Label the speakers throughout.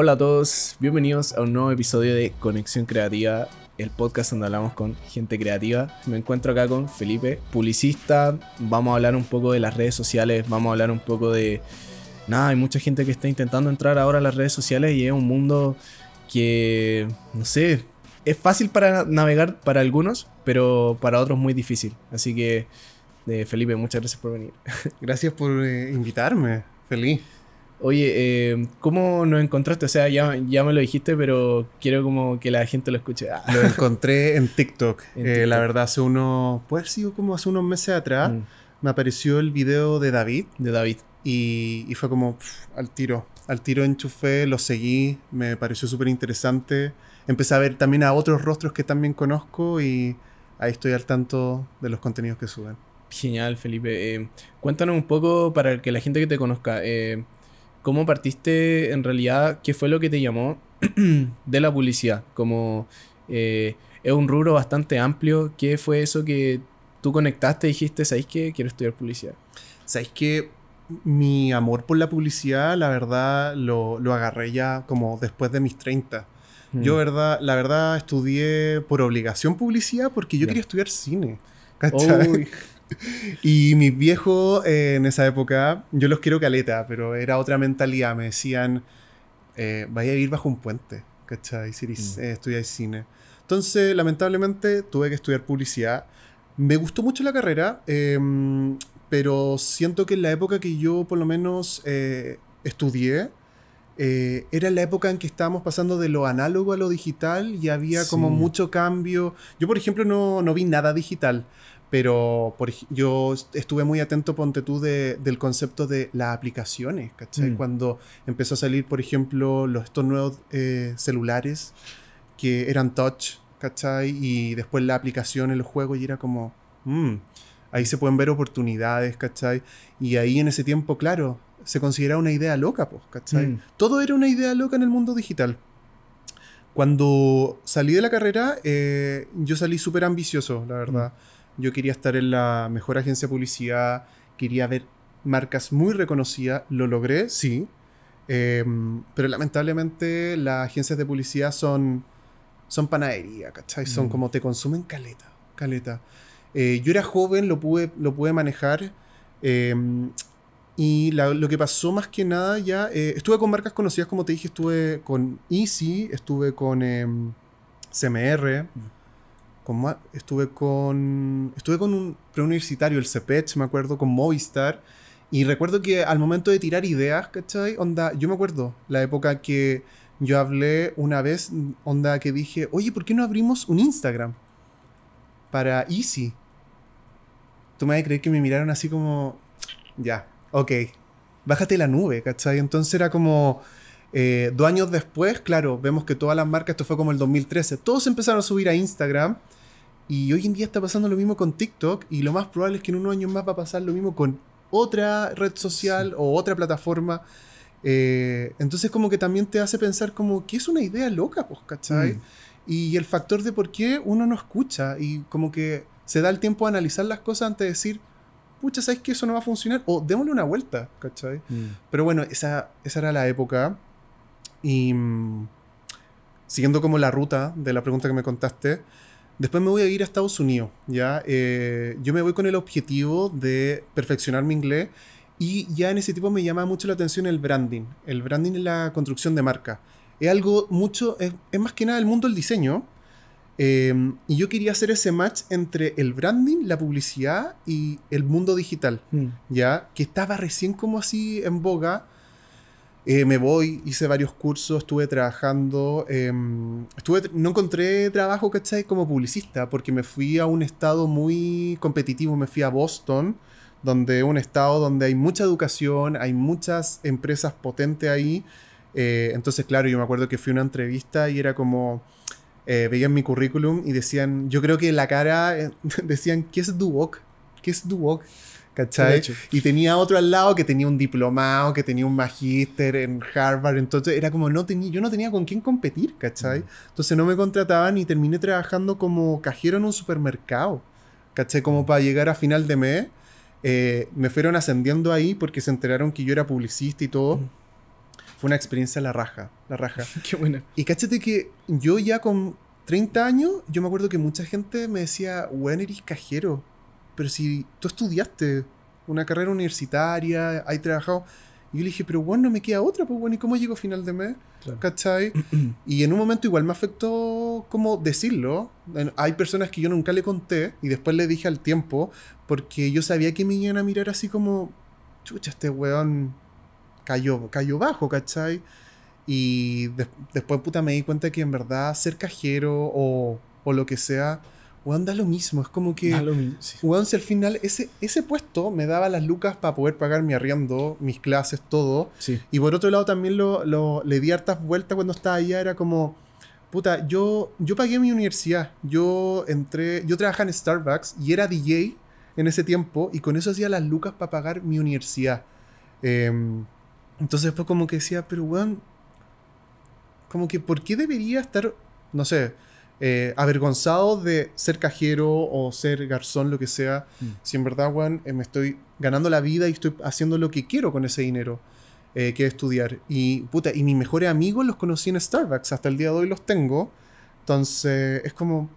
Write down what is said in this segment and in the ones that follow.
Speaker 1: Hola a todos, bienvenidos a un nuevo episodio de Conexión Creativa, el podcast donde hablamos con gente creativa. Me encuentro acá con Felipe, publicista. Vamos a hablar un poco de las redes sociales, vamos a hablar un poco de... Nada, hay mucha gente que está intentando entrar ahora a las redes sociales y es un mundo que, no sé, es fácil para navegar para algunos, pero para otros muy difícil. Así que, eh, Felipe, muchas gracias por venir.
Speaker 2: Gracias por eh, invitarme, feliz.
Speaker 1: Oye, eh, ¿cómo nos encontraste? O sea, ya, ya me lo dijiste, pero quiero como que la gente lo escuche. Ah.
Speaker 2: Lo encontré en TikTok. En TikTok. la verdad, hace unos, puede haber sido como hace unos meses atrás, mm. me apareció el video de David.
Speaker 1: De David.
Speaker 2: Y, y fue como pff, al tiro. Al tiro enchufé, lo seguí, me pareció súper interesante. Empecé a ver también a otros rostros que también conozco y ahí estoy al tanto de los contenidos que suben.
Speaker 1: Genial, Felipe. Eh, cuéntanos un poco para que la gente que te conozca. Eh, ¿Cómo partiste en realidad? ¿Qué fue lo que te llamó de la publicidad? Como eh, es un rubro bastante amplio. ¿Qué fue eso que tú conectaste y dijiste, ¿sabéis que quiero estudiar publicidad?
Speaker 2: ¿Sabéis que mi amor por la publicidad, la verdad, lo, lo agarré ya como después de mis 30. Mm. Yo, verdad, la verdad, estudié por obligación publicidad porque yo yeah. quería estudiar cine. ¿Cachai? y mis viejos eh, en esa época, yo los quiero caleta, pero era otra mentalidad. Me decían, eh, vaya a vivir bajo un puente, ¿cachai? Si mm. eh, estudiáis cine. Entonces, lamentablemente, tuve que estudiar publicidad. Me gustó mucho la carrera, em, pero siento que en la época que yo por lo menos eh, estudié, eh, era la época en que estábamos pasando de lo análogo a lo digital y había sí. como mucho cambio. Yo, por ejemplo, no, no vi nada digital, pero por, yo estuve muy atento, ponte tú, de, del concepto de las aplicaciones, ¿cachai? Mm. Cuando empezó a salir, por ejemplo, los, estos nuevos eh, celulares que eran touch, ¿cachai? Y después la aplicación en los juegos y era como, mmm, ahí se pueden ver oportunidades, ¿cachai? Y ahí en ese tiempo, claro, se consideraba una idea loca, pues, ¿cachai? Mm. Todo era una idea loca en el mundo digital. Cuando salí de la carrera, eh, yo salí súper ambicioso, la verdad. Mm. Yo quería estar en la mejor agencia de publicidad, quería ver marcas muy reconocidas, lo logré, sí. Eh, pero lamentablemente las agencias de publicidad son, son panadería, ¿cachai? Son mm. como te consumen caleta, caleta. Eh, yo era joven, lo pude, lo pude manejar. Eh, y la, lo que pasó más que nada ya, eh, estuve con marcas conocidas, como te dije, estuve con Easy, estuve con eh, CMR, mm. Estuve con estuve con un preuniversitario, el CPECH, me acuerdo, con Movistar. Y recuerdo que al momento de tirar ideas, ¿cachai? Onda, yo me acuerdo la época que yo hablé una vez, onda, que dije, oye, ¿por qué no abrimos un Instagram para Easy? Tú me vas a creer que me miraron así como, ya, ok, bájate la nube, ¿cachai? Entonces era como, eh, dos años después, claro, vemos que todas las marcas, esto fue como el 2013, todos empezaron a subir a Instagram y hoy en día está pasando lo mismo con TikTok y lo más probable es que en unos años más va a pasar lo mismo con otra red social sí. o otra plataforma. Eh, entonces como que también te hace pensar como que es una idea loca, pues, ¿cachai? Mm. Y el factor de por qué uno no escucha y como que se da el tiempo a analizar las cosas antes de decir, pucha, ¿sabes que eso no va a funcionar? O démosle una vuelta, ¿cachai? Mm. Pero bueno, esa, esa era la época. Y mmm, siguiendo como la ruta de la pregunta que me contaste, después me voy a ir a Estados Unidos, ¿ya? Eh, yo me voy con el objetivo de perfeccionar mi inglés y ya en ese tipo me llama mucho la atención el branding. El branding es la construcción de marca. Es algo mucho, es, es más que nada el mundo del diseño, eh, y yo quería hacer ese match entre el branding, la publicidad y el mundo digital, mm. ¿ya? Que estaba recién como así en boga. Eh, me voy, hice varios cursos, estuve trabajando. Eh, estuve, no encontré trabajo, ¿cachai? Como publicista, porque me fui a un estado muy competitivo. Me fui a Boston, donde un estado donde hay mucha educación, hay muchas empresas potentes ahí. Eh, entonces, claro, yo me acuerdo que fui a una entrevista y era como eh, veían mi currículum y decían, yo creo que en la cara decían, ¿qué es Duoc? ¿Qué es Duoc? ¿Cachai? Y tenía otro al lado que tenía un diplomado, que tenía un magíster en Harvard. Entonces era como, no tenía, yo no tenía con quién competir, ¿cachai? Mm. Entonces no me contrataban y terminé trabajando como cajero en un supermercado, ¿cachai? Como para llegar a final de mes. Eh, me fueron ascendiendo ahí porque se enteraron que yo era publicista y todo. Mm. Fue una experiencia la raja, la raja.
Speaker 1: Qué buena.
Speaker 2: Y cáchate que yo ya con 30 años, yo me acuerdo que mucha gente me decía, weón, eres cajero. Pero si tú estudiaste una carrera universitaria, hay trabajado. Y yo le dije, pero bueno, no me queda otra, pues bueno, ¿y cómo llego a final de mes?
Speaker 1: Claro.
Speaker 2: ¿Cachai? y en un momento igual me afectó como decirlo. Hay personas que yo nunca le conté y después le dije al tiempo, porque yo sabía que me iban a mirar así como, chucha, este weón cayó, cayó bajo, ¿cachai? Y des- después, puta, me di cuenta que en verdad ser cajero o, o lo que sea, weón, da lo mismo. Es como que...
Speaker 1: Da lo mismo, sí.
Speaker 2: Weón, si al final ese, ese puesto me daba las lucas para poder pagar mi arriendo, mis clases, todo.
Speaker 1: Sí.
Speaker 2: Y por otro lado también lo, lo- le di hartas vueltas cuando estaba allá. Era como, puta, yo, yo pagué mi universidad. Yo entré, yo trabajaba en Starbucks y era DJ en ese tiempo y con eso hacía las lucas para pagar mi universidad. Em, entonces después como que decía, pero weón, como que ¿por qué debería estar, no sé, eh, avergonzado de ser cajero o ser garzón, lo que sea?
Speaker 1: Mm.
Speaker 2: Si en verdad, weón, eh, me estoy ganando la vida y estoy haciendo lo que quiero con ese dinero eh, que es estudiar. Y, puta, y mis mejores amigos los conocí en Starbucks, hasta el día de hoy los tengo. Entonces, es como,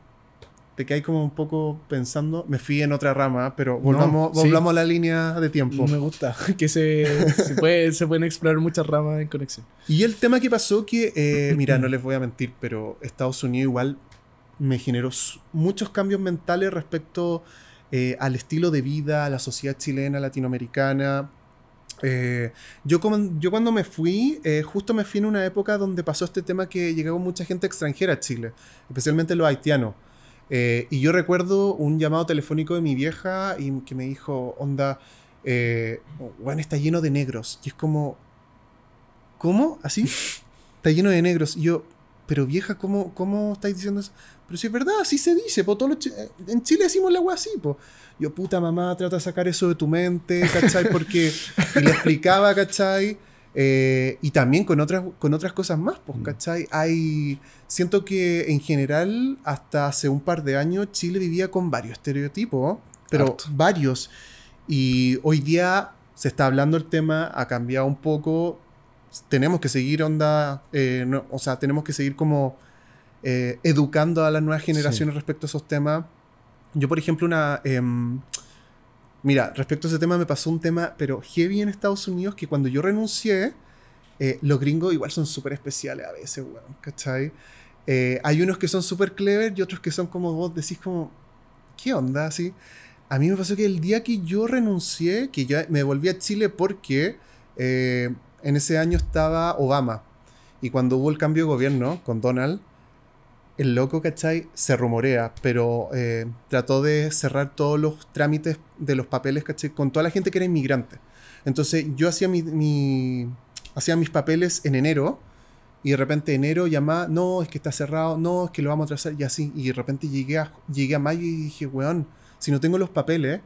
Speaker 2: te quedas como un poco pensando, me fui en otra rama, pero volvamos,
Speaker 1: sí.
Speaker 2: volvamos a la línea de tiempo.
Speaker 1: Me gusta que se, se, puede- se pueden explorar muchas ramas en conexión.
Speaker 2: Y el tema que pasó que, eh, mira, no les voy a mentir, pero Estados Unidos igual me generó muchos cambios mentales respecto eh, al estilo de vida, a la sociedad chilena, latinoamericana. Eh, yo, como- yo cuando me fui, eh, justo me fui en una época donde pasó este tema que llegaba mucha gente extranjera a Chile, especialmente los haitianos. Y yo recuerdo un llamado telefónico de mi vieja y que me dijo, onda, bueno, está lleno de negros. Y es como, ¿cómo? ¿Así? Está lleno de negros. Y yo, pero vieja, ¿cómo, cómo estáis diciendo eso? Pero si es verdad, así se dice, po, todos chi- en Chile decimos la agua así, po. Yo, puta mamá, trata de sacar eso de tu mente, ¿cachai? Porque y le explicaba, ¿cachai? Eh, y también con otras, con otras cosas más, pues. ¿cachai? Hay, siento que en general, hasta hace un par de años, Chile vivía con varios estereotipos, pero
Speaker 1: Harto.
Speaker 2: varios. Y hoy día se está hablando el tema, ha cambiado un poco. Tenemos que seguir onda, eh, no- o sea, tenemos que seguir como eh, educando a las nuevas generaciones respecto a esos temas. Yo, por ejemplo, una... em, mira, respecto a ese tema me pasó un tema, pero heavy en Estados Unidos, que cuando yo renuncié, eh, los gringos igual son súper especiales a veces, weón, ¿cachai? Hay unos que son súper clever y otros que son como vos decís como, ¿qué onda? Así. A mí me pasó que el día que yo renuncié, que ya me volví a Chile porque eh, en ese año estaba Obama. Y cuando hubo el cambio de gobierno con Donald, el loco, ¿cachai? Se rumorea, pero eh, trató de cerrar todos los trámites de los papeles, ¿cachai? Con toda la gente que era inmigrante. Entonces yo hacía, mi, hacía mis papeles en enero y de repente enero llamaba, no, es que está cerrado, no, es que lo vamos a trazar y así. Y de repente llegué a, llegué a mayo y dije, weón, si no tengo los papeles,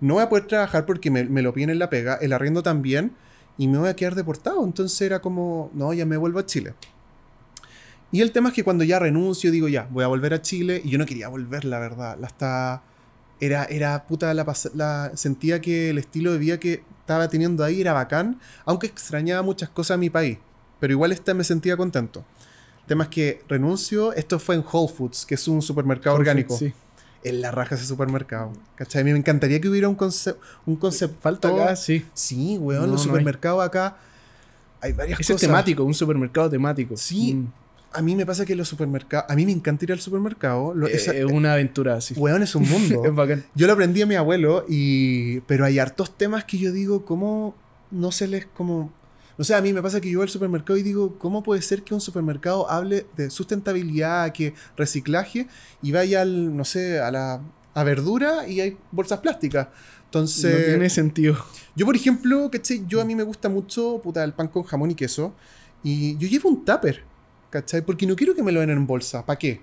Speaker 2: no voy a poder trabajar porque me, me lo piden en la pega, el arriendo también, y me voy a quedar deportado. Entonces era como, no, ya me vuelvo a Chile. Y el tema es que cuando ya renuncio, digo, ya, voy a volver a Chile, y yo no quería volver, la verdad. La está... Era, era puta, la, la- sentía que el estilo de vida que estaba teniendo ahí era bacán, aunque extrañaba muchas cosas de mi país. Pero igual este me sentía contento. El tema es que renuncio, esto fue en Whole Foods, que es un supermercado orgánico.
Speaker 1: Sí.
Speaker 2: En la raja ese supermercado. ¿Cachai? A mí me encantaría que hubiera un, conce- un concepto.
Speaker 1: Falta acá, sí.
Speaker 2: Sí, weón,
Speaker 1: No,
Speaker 2: los
Speaker 1: no hay.
Speaker 2: supermercados acá. Hay varias
Speaker 1: Ese es
Speaker 2: cosas.
Speaker 1: temático, un supermercado temático.
Speaker 2: Sí.
Speaker 1: Mm.
Speaker 2: A mí me pasa que los supermercados. A mí me encanta ir al supermercado. Lo-
Speaker 1: Eh,
Speaker 2: esa-
Speaker 1: Es una aventura así.
Speaker 2: weón, es un mundo.
Speaker 1: es bacán.
Speaker 2: Yo lo aprendí a mi abuelo, y pero hay hartos temas que yo digo, ¿cómo no se les como... O sea, a mí me pasa que yo voy al supermercado y digo, ¿cómo puede ser que un supermercado hable de sustentabilidad, que reciclaje, y vaya al, no sé, a la a verdura y hay bolsas plásticas? Entonces,
Speaker 1: no tiene sentido.
Speaker 2: yo por ejemplo, ¿cachai? Yo a mí me gusta mucho, puta, el pan con jamón y queso, y yo llevo un tupper, ¿cachai? Porque no quiero que me lo den en bolsa, ¿para qué?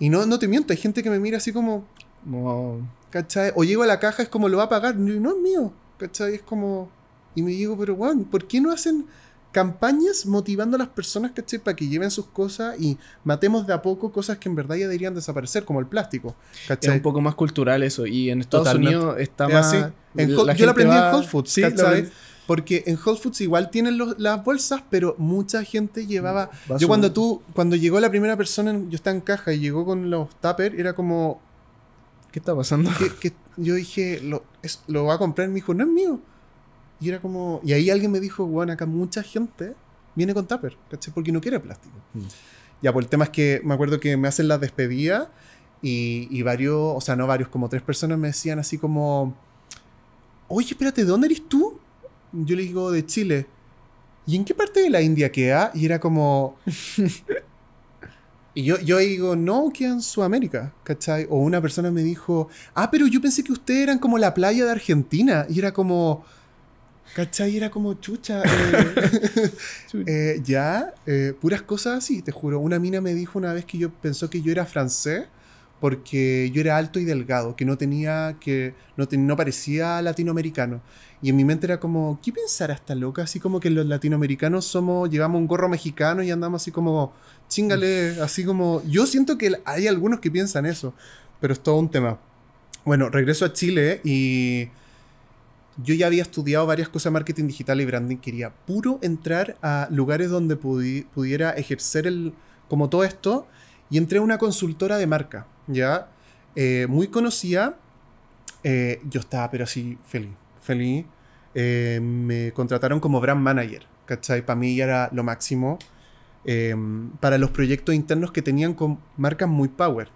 Speaker 2: Y no, no te miento, hay gente que me mira así como,
Speaker 1: No,
Speaker 2: ¿cachai? O llego a la caja, es como lo va a pagar, no, no es mío, ¿cachai? Es como... Y me digo, pero weón, ¿por qué no hacen campañas motivando a las personas, ¿cachai? Para que lleven sus cosas y matemos de a poco cosas que en verdad ya deberían desaparecer, como el plástico,
Speaker 1: es
Speaker 2: ¿cachai?
Speaker 1: un poco más cultural eso. Y en Estados
Speaker 2: Totalmente.
Speaker 1: Unidos está
Speaker 2: Es
Speaker 1: más.
Speaker 2: así. En Whole- yo lo aprendí
Speaker 1: va-
Speaker 2: en Whole Foods,
Speaker 1: Sí.
Speaker 2: Porque en Whole Foods igual tienen los- las bolsas, pero mucha gente llevaba.
Speaker 1: Vaso-
Speaker 2: Yo cuando tú, cuando llegó la primera persona, yo estaba en caja y llegó con los tuppers, era como.
Speaker 1: ¿Qué está pasando?
Speaker 2: que, que- yo dije, lo, es- lo va a comprar, me dijo, no es mío. Y era como. Y ahí alguien me dijo, bueno, acá mucha gente viene con tupper, ¿cachai? Porque no quiere plástico.
Speaker 1: Mm.
Speaker 2: Ya, pues el tema es que me acuerdo que me hacen las despedidas y, y varios, o sea, no varios, como tres personas me decían así como, oye, espérate, ¿de dónde eres tú? Yo le digo, de Chile. ¿Y en qué parte de la India queda? Y era como... y yo, yo digo, no, queda en Sudamérica, ¿cachai? O una persona me dijo, ah, pero yo pensé que ustedes eran como la playa de Argentina. Y era como... ¿Cachai? Era como chucha. eh, eh, ya, eh, puras cosas así, te juro. Una mina me dijo una vez que yo pensó que yo era francés porque yo era alto y delgado, que no tenía, que no, te- no parecía latinoamericano. Y en mi mente era como, ¿qué pensará esta loca? Así como que los latinoamericanos somos, llevamos un gorro mexicano y andamos así como, chingale, así como, yo siento que hay algunos que piensan eso, pero es todo un tema. Bueno, regreso a Chile y yo ya había estudiado varias cosas de marketing digital y branding. Quería puro entrar a lugares donde pudi- pudiera ejercer el, como todo esto. Y entré a una consultora de marca, ¿ya? Eh, muy conocida. Eh, yo estaba, pero así, feliz. Feliz. Eh, me contrataron como brand manager, ¿cachai? Para mí ya era lo máximo. Para los proyectos internos que tenían con marcas muy power,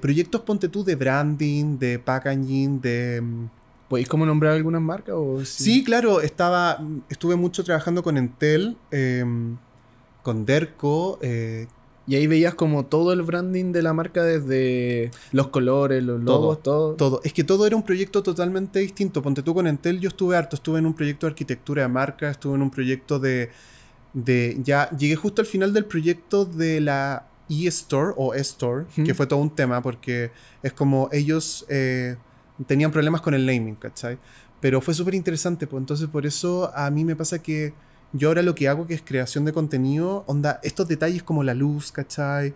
Speaker 2: proyectos, ponte tú, de branding, de packaging, de...
Speaker 1: ¿Podéis como nombrar algunas marcas? O
Speaker 2: Sí, claro, estaba, estuve mucho trabajando con Entel, eh, con Derco, eh,
Speaker 1: Y ahí veías como todo el branding de la marca desde los colores, los logos, todo.
Speaker 2: todo. Es que todo era un proyecto totalmente distinto. Ponte tú con Entel, yo estuve harto, estuve en un proyecto de arquitectura de marca, estuve en un proyecto de... de ya llegué justo al final del proyecto de la e-store o e-store, que fue todo un tema porque es como ellos eh, tenían problemas con el naming, ¿cachai? Pero fue súper interesante, pues entonces por eso a mí me pasa que yo ahora lo que hago que es creación de contenido, onda, estos detalles como la luz, ¿cachai?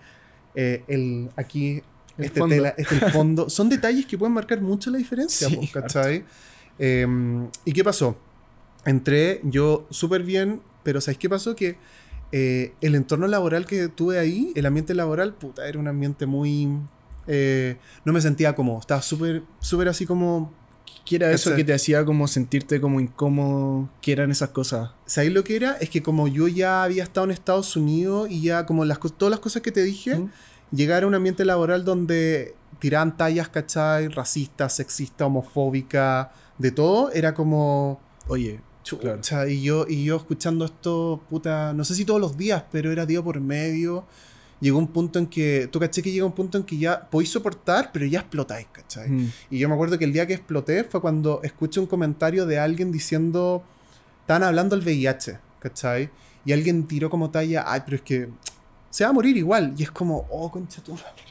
Speaker 2: Eh, el, aquí,
Speaker 1: El
Speaker 2: este,
Speaker 1: fondo.
Speaker 2: tela- este el fondo, son detalles que pueden marcar mucho la diferencia,
Speaker 1: Sí,
Speaker 2: pues, ¿cachai? Em, ¿Y qué pasó? Entré yo súper bien, pero ¿sabes qué pasó? Que eh, el entorno laboral que tuve ahí, el ambiente laboral, puta, era un ambiente muy... eh, no me sentía cómodo, estaba súper, súper así como...
Speaker 1: ¿Qué era eso
Speaker 2: Ese-
Speaker 1: que te hacía como sentirte como incómodo? ¿Qué eran esas cosas?
Speaker 2: ¿Sabéis lo que era? Es que como yo ya había estado en Estados Unidos y ya como las, todas las cosas que te dije,
Speaker 1: ¿Mm?
Speaker 2: llegar a un ambiente laboral donde tiraban tallas, ¿cachai? Racistas, sexistas, homofóbicas, de todo, era como...
Speaker 1: Oye, claro.
Speaker 2: Chucha, y yo, y yo escuchando esto, puta, no sé si todos los días, pero era día por medio. Llegó un punto en que, tú caché que llega un punto en que ya podéis soportar, pero ya explotáis, ¿cachai?
Speaker 1: Mm.
Speaker 2: Y yo me acuerdo que el día que exploté fue cuando escuché un comentario de alguien diciendo, estaban hablando del VIH, ¿cachai? Y alguien tiró como talla, ay, pero es que se va a morir igual. Y es como, oh, concha tu madre.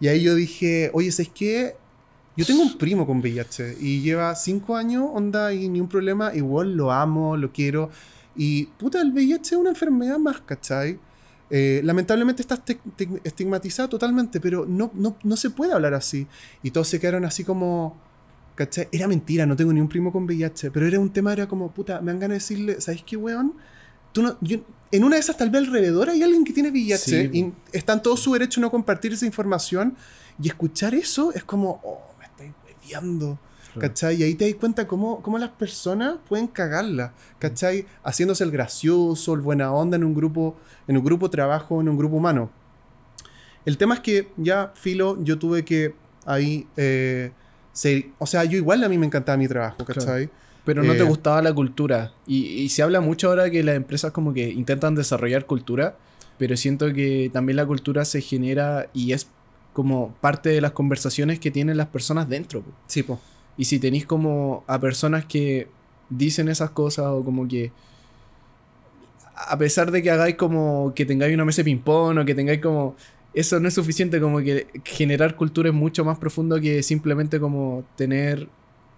Speaker 2: Y ahí yo dije, oye, ¿sabes qué? Yo tengo un primo con VIH y lleva cinco años, onda, y ni un problema. Igual lo amo, lo quiero. Y puta, el VIH es una enfermedad más, ¿cachai? Eh, lamentablemente está esti- esti- estigmatizado totalmente, pero no, no, no se puede hablar así. Y todos se quedaron así como, ¿cachai? Era mentira, no tengo ni un primo con VIH, pero era un tema, era como, puta, me dan ganas de decirle, ¿sabes qué, weón? Tú no, yo- en una de esas tal vez alrededor hay alguien que tiene VIH
Speaker 1: Sí.
Speaker 2: y está en todo su derecho a no compartir esa información y escuchar eso es como, oh, me estáis bebiendo. ¿Cachai? Y ahí te das cuenta cómo, cómo las personas pueden cagarla, ¿cachai? Haciéndose el gracioso, el buena onda en un grupo, en un grupo trabajo, en un grupo humano. El tema es que ya, filo, yo tuve que ahí eh, ser, o sea, yo igual a mí me encantaba mi trabajo, ¿cachai?
Speaker 1: Pero no te
Speaker 2: Eh,
Speaker 1: gustaba la cultura. Y, y se habla mucho ahora que las empresas como que intentan desarrollar cultura, pero siento que también la cultura se genera y es como parte de las conversaciones que tienen las personas dentro. po.
Speaker 2: Sí, po.
Speaker 1: Y si tenéis como a personas que dicen esas cosas o como que a pesar de que hagáis como que tengáis una mesa de ping-pong o que tengáis como eso no es suficiente como que generar cultura es mucho más profundo que simplemente como tener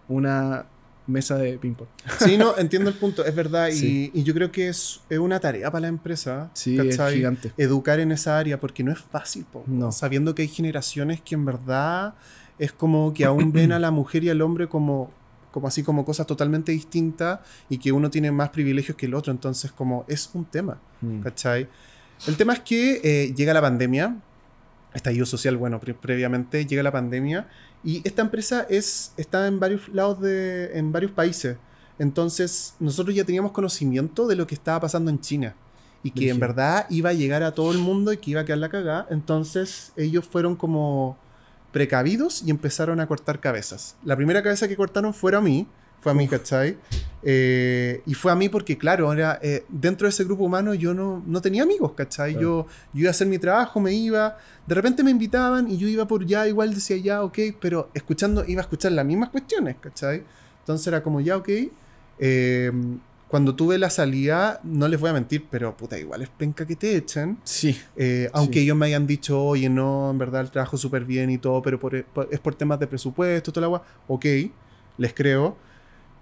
Speaker 1: una mesa de ping-pong.
Speaker 2: Sí, no, entiendo el punto, es verdad. y-
Speaker 1: Sí.
Speaker 2: Y, yo creo que es, es una tarea para la empresa.
Speaker 1: Sí, es gigante.
Speaker 2: Educar en esa área, porque no es fácil, po,
Speaker 1: No.
Speaker 2: sabiendo que hay generaciones que en verdad es como que aún ven a la mujer y al hombre como como así como cosas totalmente distintas y que uno tiene más privilegios que el otro, entonces como es un tema,
Speaker 1: Mm.
Speaker 2: ¿cachai? El tema es que eh, llega la pandemia, estallido social, bueno, pre- previamente llega la pandemia y esta empresa es, está en varios lados de, en varios países, entonces nosotros ya teníamos conocimiento de lo que estaba pasando en China y que en verdad iba a llegar a todo el mundo y que iba a quedar la cagada, entonces ellos fueron como precavidos y empezaron a cortar cabezas. La primera cabeza que cortaron fue a mí, fue a mí, ¿cachai? Eh, y fue a mí porque, claro, era, eh, dentro de ese grupo humano yo no, no tenía amigos, ¿cachai?
Speaker 1: Claro.
Speaker 2: Yo, yo iba a hacer mi trabajo, me iba, de repente me invitaban y yo iba por ya, igual decía ya, ok, pero escuchando, iba a escuchar las mismas cuestiones, ¿cachai? Entonces era como ya, ok. Eh, cuando tuve la salida, no les voy a mentir, pero puta, igual es penca que te echen.
Speaker 1: Sí.
Speaker 2: Eh, aunque
Speaker 1: Sí.
Speaker 2: ellos me hayan dicho, oye, no, en verdad el trabajo súper bien y todo, pero por- por- es por temas de presupuesto, toda la agua, ok, les creo.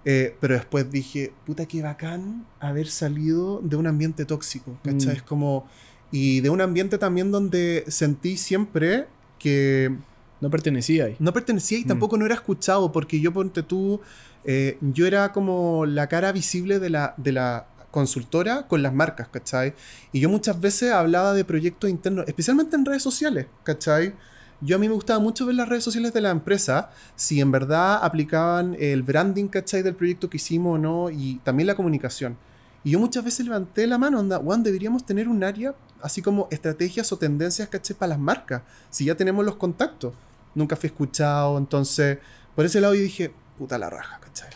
Speaker 2: Eh, pero después dije, puta, qué bacán haber salido de un ambiente tóxico, ¿cachai?
Speaker 1: Mm.
Speaker 2: Es como. Y de un ambiente también donde sentí siempre que
Speaker 1: No pertenecía ahí.
Speaker 2: no pertenecía y
Speaker 1: Mm.
Speaker 2: tampoco no era escuchado, porque yo, ponte tú, eh, yo era como la cara visible de la, de la consultora con las marcas, ¿cachai? Y yo muchas veces hablaba de proyectos internos, especialmente en redes sociales, ¿cachai? Yo a mí me gustaba mucho ver las redes sociales de la empresa, si en verdad aplicaban el branding, ¿cachai? Del proyecto que hicimos o no, y también la comunicación. Y yo muchas veces levanté la mano, onda, Juan, deberíamos tener un área así como estrategias o tendencias, ¿cachai? Para las marcas, si ya tenemos los contactos nunca fui escuchado, entonces por ese lado yo dije, puta la raja, ¿cachai?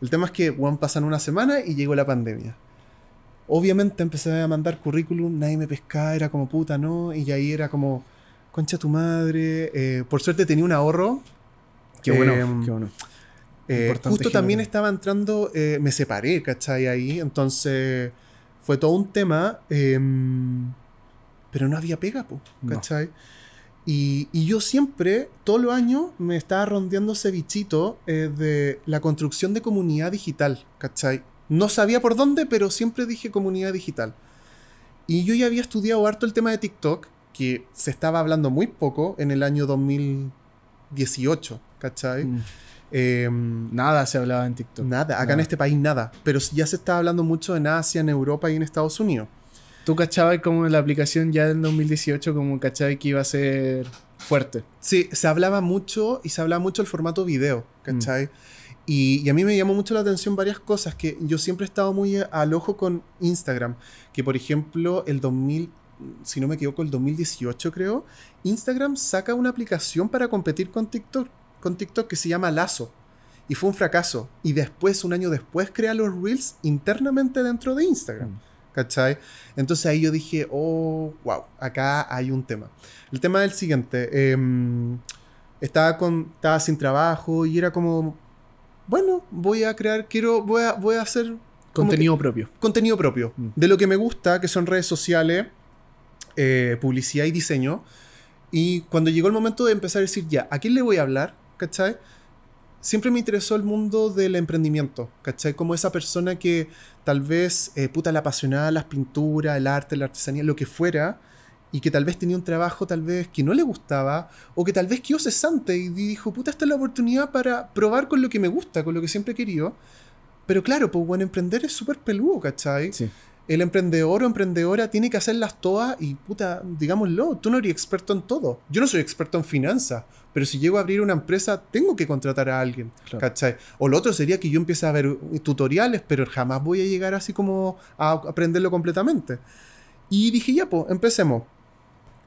Speaker 2: El tema es que, weón, pasan una semana y llegó la pandemia. Obviamente empecé a mandar currículum, nadie me pescaba, era como puta, ¿no? Y ahí era como, concha tu madre. eh, por suerte tenía un ahorro.
Speaker 1: Qué bueno,
Speaker 2: Em,
Speaker 1: qué bueno.
Speaker 2: eh, justo también estaba entrando, eh, me separé, ¿cachai? Ahí, entonces fue todo un tema, em, pero no había pega, po,
Speaker 1: No.
Speaker 2: Y, y yo siempre, todos los años, me estaba rondeando ese bichito eh, de la construcción de comunidad digital, ¿cachai? No sabía por dónde, pero siempre dije comunidad digital. Y yo ya había estudiado harto el tema de TikTok, que se estaba hablando muy poco en el año 2018, ¿cachai?
Speaker 1: Mm.
Speaker 2: Em,
Speaker 1: Nada se hablaba en TikTok.
Speaker 2: Nada, acá
Speaker 1: Nada.
Speaker 2: en este país nada. Pero ya se está hablando mucho en Asia, en Europa y en Estados Unidos.
Speaker 1: ¿Tú cachabas como la aplicación ya del 2018 como cachabas que iba a ser fuerte?
Speaker 2: Sí, se hablaba mucho y se hablaba mucho el formato video, ¿cachai? Y, y a mí me llamó mucho la atención varias cosas que yo siempre he estado muy al ojo con Instagram. Que por ejemplo, el 2000, si no me equivoco, el 2018 creo, Instagram saca una aplicación para competir con TikTok, con TikTok que se llama Lazo. Y fue un fracaso. Y después, un año después, crea los Reels internamente dentro de Instagram.
Speaker 1: Mm.
Speaker 2: ¿Cachai? Entonces ahí yo dije, oh, wow, acá hay un tema. El tema es el siguiente. em, estaba, con, estaba sin trabajo y era como, bueno, voy a crear, quiero, voy a, voy a hacer
Speaker 1: Contenido propio.
Speaker 2: que- contenido propio.
Speaker 1: Mm.
Speaker 2: De lo que me gusta, que son redes sociales, eh, publicidad y diseño. Y cuando llegó el momento de empezar a decir, ya, ¿a quién le voy a hablar? ¿Cachai? Siempre me interesó el mundo del emprendimiento, ¿cachai? Como esa persona que tal vez, eh, puta, le apasionaba las pinturas, el arte, la artesanía, lo que fuera, y que tal vez tenía un trabajo tal vez que no le gustaba, o que tal vez quedó cesante y dijo, puta, esta es la oportunidad para probar con lo que me gusta, con lo que siempre he querido. Pero claro, pues bueno, emprender es súper peludo, ¿cachai?
Speaker 1: Sí.
Speaker 2: El emprendedor o emprendedora tiene que hacerlas todas y, puta, digámoslo, tú no eres experto en todo. Yo no soy experto en finanzas, pero si llego a abrir una empresa, tengo que contratar a alguien,
Speaker 1: Claro.
Speaker 2: ¿cachai? O lo otro sería que yo empiece a ver tutoriales, pero jamás voy a llegar así como a aprenderlo completamente. Y dije, ya, pues, empecemos.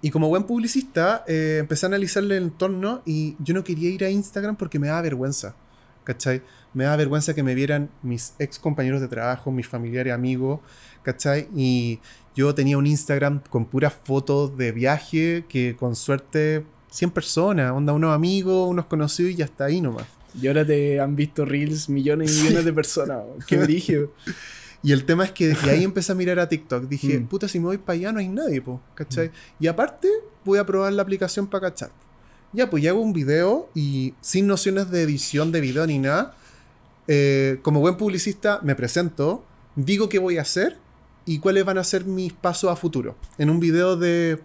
Speaker 2: Y como buen publicista, eh, empecé a analizar el entorno y yo no quería ir a Instagram porque me daba vergüenza. ¿Cachai? Me daba vergüenza que me vieran mis ex compañeros de trabajo, mis familiares, amigos, ¿cachai? Y yo tenía un Instagram con puras fotos de viaje que con suerte 100 personas, onda unos amigos, unos conocidos y hasta ahí nomás.
Speaker 1: Y ahora te han visto reels millones y millones de personas. Qué brígido.
Speaker 2: Y el tema es que desde ahí empecé a mirar a TikTok. Dije,
Speaker 1: Mm.
Speaker 2: puta, si me voy para allá no hay nadie, po, ¿cachai? Y aparte, voy a probar la aplicación para cachar. Ya, pues ya hago un video y sin nociones de edición de video ni nada. eh, como buen publicista, me presento, digo qué voy a hacer y cuáles van a ser mis pasos a futuro. En un video de.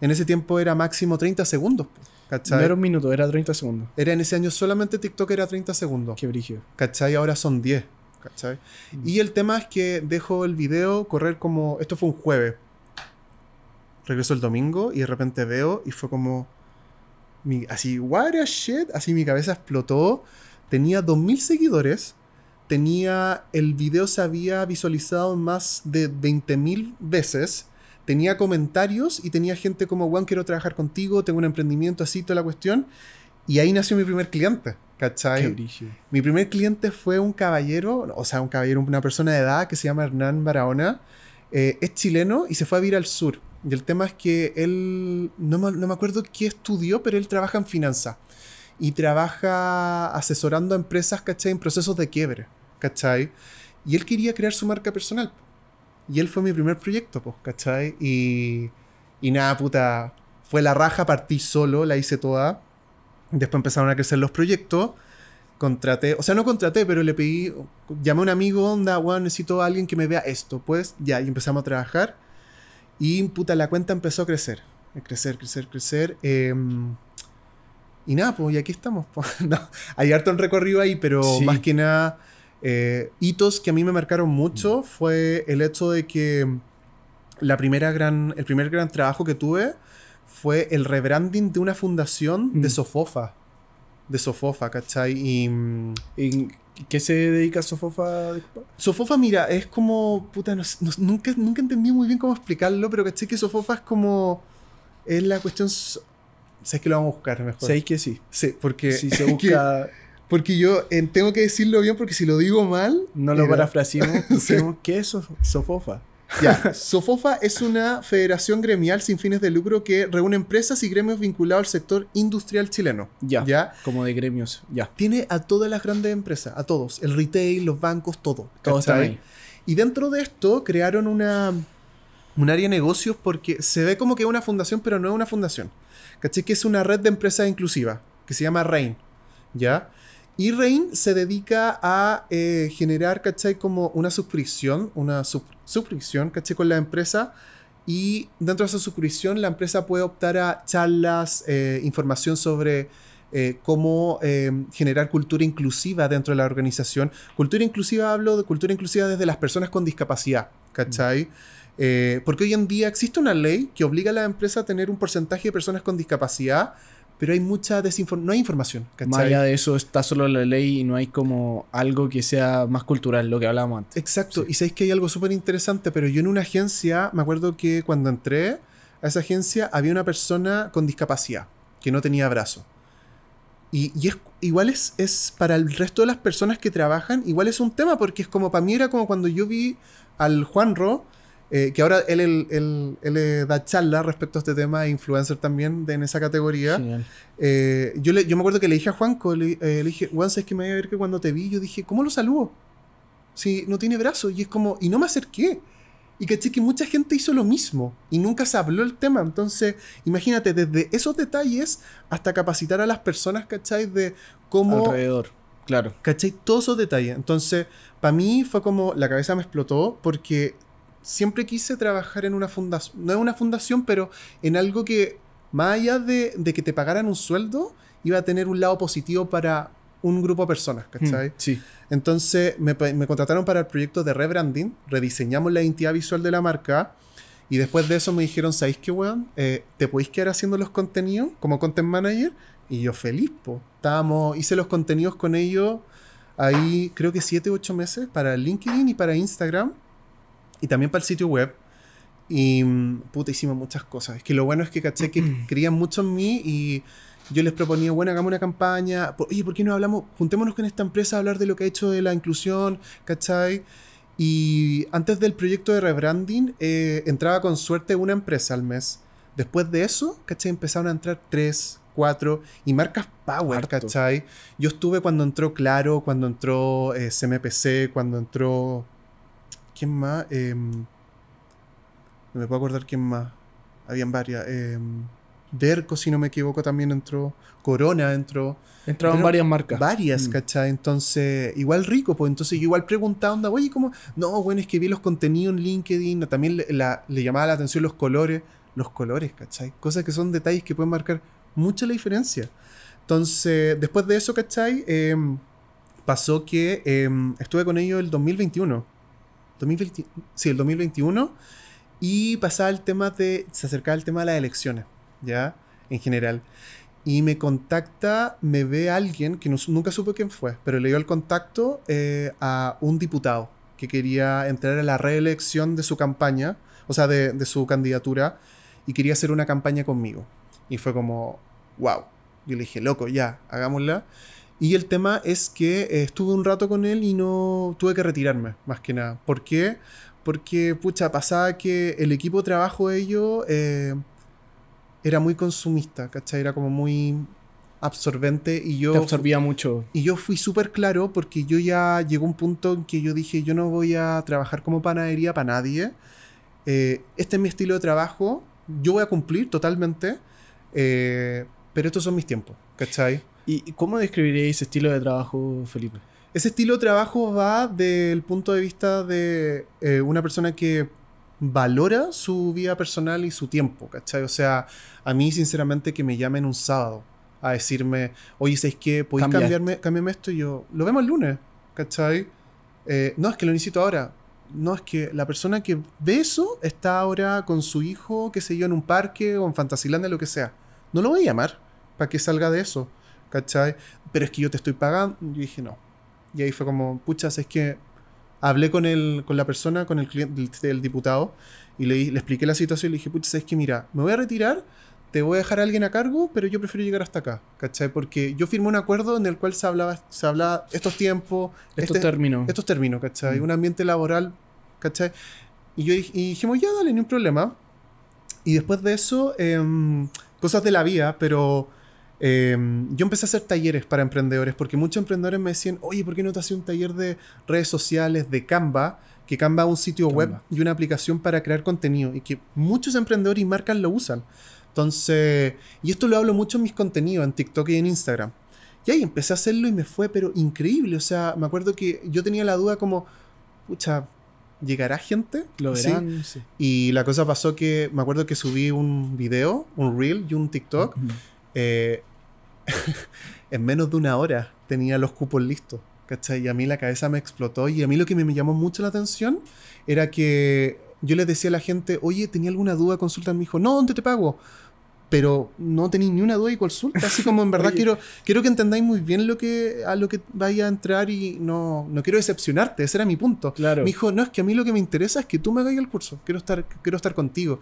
Speaker 2: En ese tiempo era máximo 30 segundos. ¿cachai?
Speaker 1: No era un minuto, era 30 segundos.
Speaker 2: Era en ese año solamente TikTok era 30 segundos.
Speaker 1: Qué brígido.
Speaker 2: ¿Cachai? Ahora son 10. ¿Cachai?
Speaker 1: Mm.
Speaker 2: Y el tema es que dejo el video correr como. Esto fue un jueves. Regreso el domingo y de repente veo y fue como. mi- así, what a shit. Así mi cabeza explotó. Tenía 2000 seguidores. Tenía. El video se había visualizado más de 20.000 veces. Tenía comentarios y tenía gente como, Juan, quiero trabajar contigo, tengo un emprendimiento así, toda la cuestión. Y ahí nació mi primer cliente. ¿Cachai?
Speaker 1: Qué.
Speaker 2: Mi primer cliente fue un caballero, o sea, un caballero, una persona de edad que se llama Hernán Barahona. Eh, es chileno y se fue a vivir al sur. Y el tema es que él, no me, no me acuerdo qué estudió, pero él trabaja en finanzas. Y trabaja asesorando a empresas, ¿cachai? En procesos de quiebre, ¿cachai? Y él quería crear su marca personal. Y él fue mi primer proyecto, pues, ¿cachai? Y, y nada, puta, fue la raja, partí solo, la hice toda. Después empezaron a crecer los proyectos. Contraté, o sea, no contraté, pero le pedí, llamé a un amigo, onda, weón, necesito a alguien que me vea esto. Pues ya, y empezamos a trabajar. Y puta, la cuenta empezó a crecer. A crecer, crecer, crecer. eh, y nada, pues, y aquí estamos. po. No, hay harto en recorrido ahí, pero
Speaker 1: Sí.
Speaker 2: más que nada, eh, hitos que a mí me marcaron mucho fue el hecho de que la primera gran, el primer gran trabajo que tuve fue el rebranding de una fundación de
Speaker 1: Mm.
Speaker 2: Sofofa. De Sofofa, ¿cachai? Y mm,
Speaker 1: ¿En qué se dedica Sofofa?
Speaker 2: Sofofa, mira, es como. Puta, no nunca, nunca entendí muy bien cómo explicarlo, pero ¿cachai? Que Sofofa es como. Es la cuestión. ¿Sabes que lo vamos a buscar mejor?
Speaker 1: ¿Sabéis que sí?
Speaker 2: Sí, porque.
Speaker 1: Si se
Speaker 2: que-
Speaker 1: busca,
Speaker 2: porque yo eh, tengo que decirlo bien, porque si lo digo mal.
Speaker 1: no lo
Speaker 2: era-
Speaker 1: parafraseamos, decimos, ¿qué es Sof- Sofofa?
Speaker 2: Ya, Sofofa es una federación gremial sin fines de lucro que reúne empresas y gremios vinculados al sector industrial chileno.
Speaker 1: Ya,
Speaker 2: ¿Ya?
Speaker 1: como de gremios, ya.
Speaker 2: Tiene a todas las grandes empresas, a todos. El retail, los bancos, todo.
Speaker 1: Todos están ahí.
Speaker 2: Y dentro de esto crearon una, un área de negocios porque se ve como que es una fundación, pero no es una fundación. ¿Cachai? Que es una red de empresas inclusiva que se llama RAIN. ¿Ya? Y RAIN se dedica a eh, generar, ¿cachai? Como una suscripción, una sub- suscripción, ¿cachai? Con la empresa. Y dentro de esa suscripción, la empresa puede optar a charlas, eh, información sobre eh, cómo eh, generar cultura inclusiva dentro de la organización. Cultura inclusiva, hablo de cultura inclusiva desde las personas con discapacidad, ¿cachai? Eh, porque hoy en día existe una ley que obliga a la empresa a tener un porcentaje de personas con discapacidad, pero hay mucha desinformación, no hay información, ¿cachai?
Speaker 1: Más allá de eso está solo la ley y no hay como algo que sea más cultural, lo que hablábamos antes.
Speaker 2: Exacto, y sabéis que hay algo súper interesante, pero yo en una agencia, me acuerdo que cuando entré a esa agencia había una persona con discapacidad, que no tenía brazo. Y, y es, igual es, es para el resto de las personas que trabajan, igual es un tema, porque es como, para mí era como cuando yo vi al Juanro, eh, que ahora él, él, él- él, eh, da charla respecto a este tema, influencer también de, en esa categoría. Eh, yo, le- yo me acuerdo que le dije a Juanco, le, eh, le dije, Juan, ¿sabes que me voy a ver que cuando te vi, yo dije, ¿cómo lo saludo? Si no tiene brazo. Y es como, y no me acerqué. Y caché que mucha gente hizo lo mismo y nunca se habló el tema. Entonces, imagínate, desde esos detalles hasta capacitar a las personas, ¿cachai? De cómo
Speaker 1: Alrededor, claro.
Speaker 2: ¿Cachai? Todos esos detalles. Entonces, para mí fue como la cabeza me explotó porque siempre quise trabajar en una fundación, no en una fundación, pero en algo que, más allá de, de que te pagaran un sueldo, iba a tener un lado positivo para un grupo de personas, ¿cachai?
Speaker 1: Mm, Sí.
Speaker 2: Entonces me, me contrataron para el proyecto de rebranding, rediseñamos la identidad visual de la marca y después de eso me dijeron, ¿sabéis qué, weón? Eh, ¿Te podéis quedar haciendo los contenidos como content manager? Y yo feliz, po. Estábamos, hice los contenidos con ellos ahí creo que 7 u 8 meses para LinkedIn y para Instagram y también para el sitio web. Y mm, puta, hicimos muchas cosas. Es que lo bueno es que caché que creían mucho en mí y yo les proponía, bueno, hagamos una campaña. Por- Oye, ¿por qué no hablamos? Juntémonos con esta empresa a hablar de lo que ha hecho de la inclusión, ¿cachai? Y antes del proyecto de rebranding, eh, entraba con suerte una empresa al mes. Después de eso, ¿cachai? Empezaron a entrar tres, cuatro y marcas Power,
Speaker 1: Harto.
Speaker 2: ¿cachai? Yo estuve cuando entró Claro, cuando entró eh, CMPC, cuando entró. ¿Quién más? Em, no me puedo acordar quién más. Habían varias. em, Derco, si no me equivoco, también entró. Corona entró.
Speaker 1: Entraban
Speaker 2: Pero
Speaker 1: varias marcas.
Speaker 2: Varias,
Speaker 1: Mm.
Speaker 2: ¿cachai? Entonces, igual rico, pues entonces yo igual preguntaba, onda, oye, ¿cómo? No, bueno, es que vi los contenidos en LinkedIn, también le, la- le llamaba la atención los colores, los colores, ¿cachai? Cosas que son detalles que pueden marcar mucha la diferencia. Entonces, después de eso, ¿cachai? Em, pasó que estuve con ellos el 2021. 2020, sí, el 2021. Y pasaba el tema de. Se acercaba el tema de las elecciones, ¿ya? En general. Y me contacta, me ve alguien que nunca supe quién fue, pero le dio el contacto eh, a un diputado que quería entrar a la reelección de su campaña, o sea, de, de su candidatura, y quería hacer una campaña conmigo. Y fue como, wow. Yo le dije, loco, ya, hagámosla. Y el tema es que eh, estuve un rato con él y no tuve que retirarme, más que nada. ¿Por qué? Porque, pucha, pasaba que el equipo de trabajo de ellos eh, era muy consumista, ¿cachai? Era como muy absorbente y yo...
Speaker 1: Te absorbía mucho.
Speaker 2: Y yo fui súper claro porque yo ya llegó un punto en que yo dije, yo no voy a trabajar como panadería para nadie. Eh, este es mi estilo de trabajo, yo voy a cumplir totalmente, pero estos son mis tiempos, ¿cachai?
Speaker 1: ¿Y cómo describiríais ese estilo de trabajo, Felipe?
Speaker 2: Ese estilo de trabajo va del punto de vista de eh, una persona que valora su vida personal y su tiempo, ¿cachai? O sea, a mí sinceramente que me llamen un sábado a decirme, oye, ¿sabes qué? ¿Podéis cambiarme, cambiarme esto? Y yo, lo vemos el lunes, ¿cachai? Eh, no, es que lo necesito ahora. No, es que la persona que ve eso está ahora con su hijo, qué sé yo, en un parque o en Fantasylandia, lo que sea. No lo voy a llamar para que salga de eso. ¿Cachai? Pero es que yo te estoy pagando. Yo dije, no. Y ahí fue como, puchas, es que hablé con, el, con la persona, con el cliente, el, diputado, y le, le, expliqué la situación y le dije, puchas, es que mira, me voy a retirar, te voy a dejar a alguien a cargo, pero yo prefiero llegar hasta acá, ¿cachai? Porque yo firmé un acuerdo en el cual se hablaba, se hablaba estos tiempos,
Speaker 1: estos este, términos.
Speaker 2: Estos términos, ¿cachai? Mm. Un ambiente laboral, ¿cachai? Y yo y dijimos, ya, dale, ni un problema. Y después de eso, em, cosas de la vida, pero Em, yo empecé a hacer talleres para emprendedores porque muchos emprendedores me decían, oye, ¿por qué no te haces un taller de redes sociales, de Canva? Que Canva es un sitio web y una aplicación para crear contenido y que muchos emprendedores y marcas lo usan. Entonces, y esto lo hablo mucho en mis contenidos, en TikTok y en Instagram. Y ahí empecé a hacerlo y me fue, pero increíble. O sea, me acuerdo que yo tenía la duda como, pucha, ¿llegará gente?
Speaker 1: Lo verán. Sí.
Speaker 2: Y la cosa pasó que me acuerdo que subí un video, un reel y un TikTok. Eh, en menos de una hora tenía los cupos listos. ¿Cachai? Y a mí la cabeza me explotó. Y a mí lo que me, llamó mucho la atención era que yo le decía a la gente, oye, ¿tenía alguna duda? Consulta. Me dijo, no, ¿dónde te pago? Pero no tenía ni una duda y consulta. Así como en verdad quiero, quiero que entendáis muy bien lo que, a lo que vaya a entrar y no, no quiero decepcionarte. Ese era mi punto.
Speaker 1: Claro.
Speaker 2: Me dijo, no, es que a mí lo que me interesa es que tú me hagas el curso. Quiero estar, quiero estar contigo.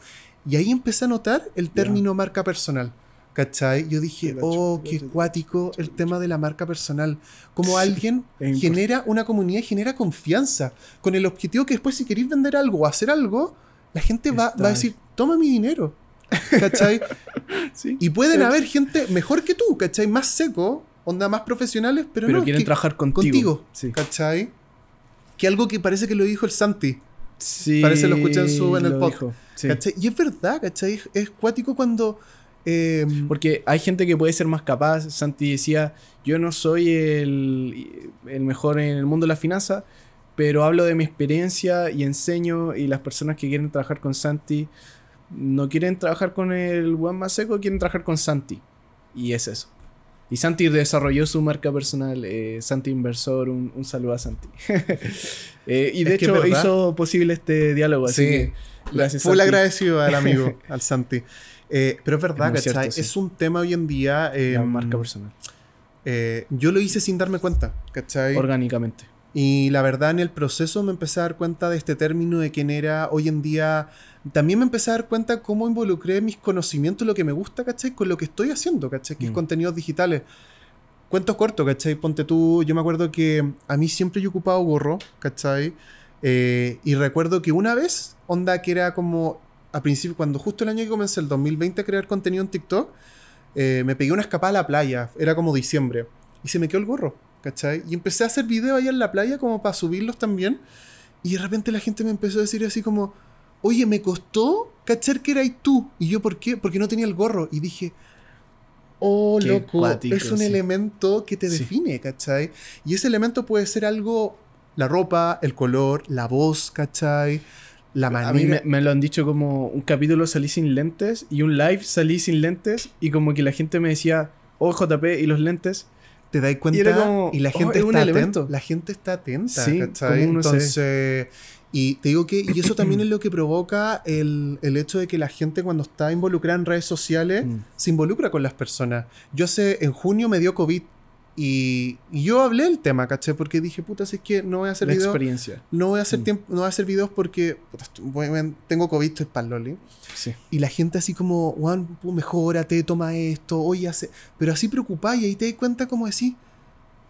Speaker 2: Y ahí empecé a notar el término marca personal. ¿Cachai? Yo dije, oh, qué cuático el tema de la marca personal. Como alguien genera una comunidad y genera confianza. Con el objetivo que después, si queréis vender algo o hacer algo, la gente va, a decir, toma mi dinero. ¿Cachai? Y pueden haber gente mejor que tú, ¿cachai? Más seco, onda más profesionales, pero,
Speaker 1: pero quieren trabajar contigo.
Speaker 2: contigo ¿Cachai? Que algo que parece que lo dijo el Santi.
Speaker 1: Sí.
Speaker 2: Parece lo escuché en, su, en el podcast. Y es verdad, ¿cachai? Es cuático cuando
Speaker 1: Em, Porque hay gente que puede ser más capaz. Santi decía, yo no soy el, el mejor en el mundo de la finanza, pero hablo de mi experiencia y enseño y las personas que quieren trabajar con Santi no quieren trabajar con el buen más seco, quieren trabajar con Santi. Y es eso. Y Santi desarrolló su marca personal, eh, Santi Inversor, un, saludo a Santi. Eh, y de hecho hizo posible este diálogo, así que
Speaker 2: gracias. Full agradecido al amigo, al Santi. Eh, pero es verdad, es ¿cachai? Es un tema hoy en día.
Speaker 1: la em, marca personal.
Speaker 2: Eh, yo lo hice sin darme cuenta, ¿cachai?
Speaker 1: Orgánicamente.
Speaker 2: Y la verdad, en el proceso me empecé a dar cuenta de este término, de quién era hoy en día. También me empecé a dar cuenta cómo involucré mis conocimientos, lo que me gusta, ¿cachai? Con lo que estoy haciendo, ¿cachai? Que es mm. contenidos digitales. Cuentos cortos, ¿cachai? Ponte tú, yo me acuerdo que a mí siempre yo he ocupado gorro, ¿cachai? Eh, y recuerdo que una vez, onda que era como a principio, cuando justo el año que comencé, el 2020, a crear contenido en TikTok, eh, me pegué una escapada a la playa, era como diciembre, y se me quedó el gorro, ¿cachai? Y empecé a hacer videos ahí en la playa como para subirlos también, y de repente la gente me empezó a decir así como, oye, me costó cachar que erais tú, y yo, ¿por qué? Porque no tenía el gorro, y dije, oh, loco, es un elemento que te define, ¿cachai? Y ese elemento puede ser algo, la ropa, el color, la voz, ¿cachai? La
Speaker 1: A mí me, me lo han dicho como un capítulo salí sin lentes y un live salí sin lentes y como que la gente me decía, oh JP y los lentes.
Speaker 2: te das cuenta
Speaker 1: Y era como,
Speaker 2: y la
Speaker 1: oh,
Speaker 2: gente está atenta. La gente está atenta,
Speaker 1: Sí,
Speaker 2: Entonces, y te digo que y eso también es lo que provoca el, el hecho de que la gente cuando está involucrada en redes sociales
Speaker 1: Mm.
Speaker 2: se involucra con las personas. Yo sé, en junio me dio COVID y, y yo hablé del tema, ¿cachai? Porque dije, puta, si es que no voy a hacer videos.
Speaker 1: experiencia.
Speaker 2: No voy a hacer
Speaker 1: Mm.
Speaker 2: tiempo, no voy a hacer videos porque puta, estoy- voy- voy- tengo COVID, estoy para loli.
Speaker 1: Sí.
Speaker 2: Y la gente así como, Juan, mejórate, toma esto, oye, hace. Pero así preocupada y ahí te das cuenta como decir,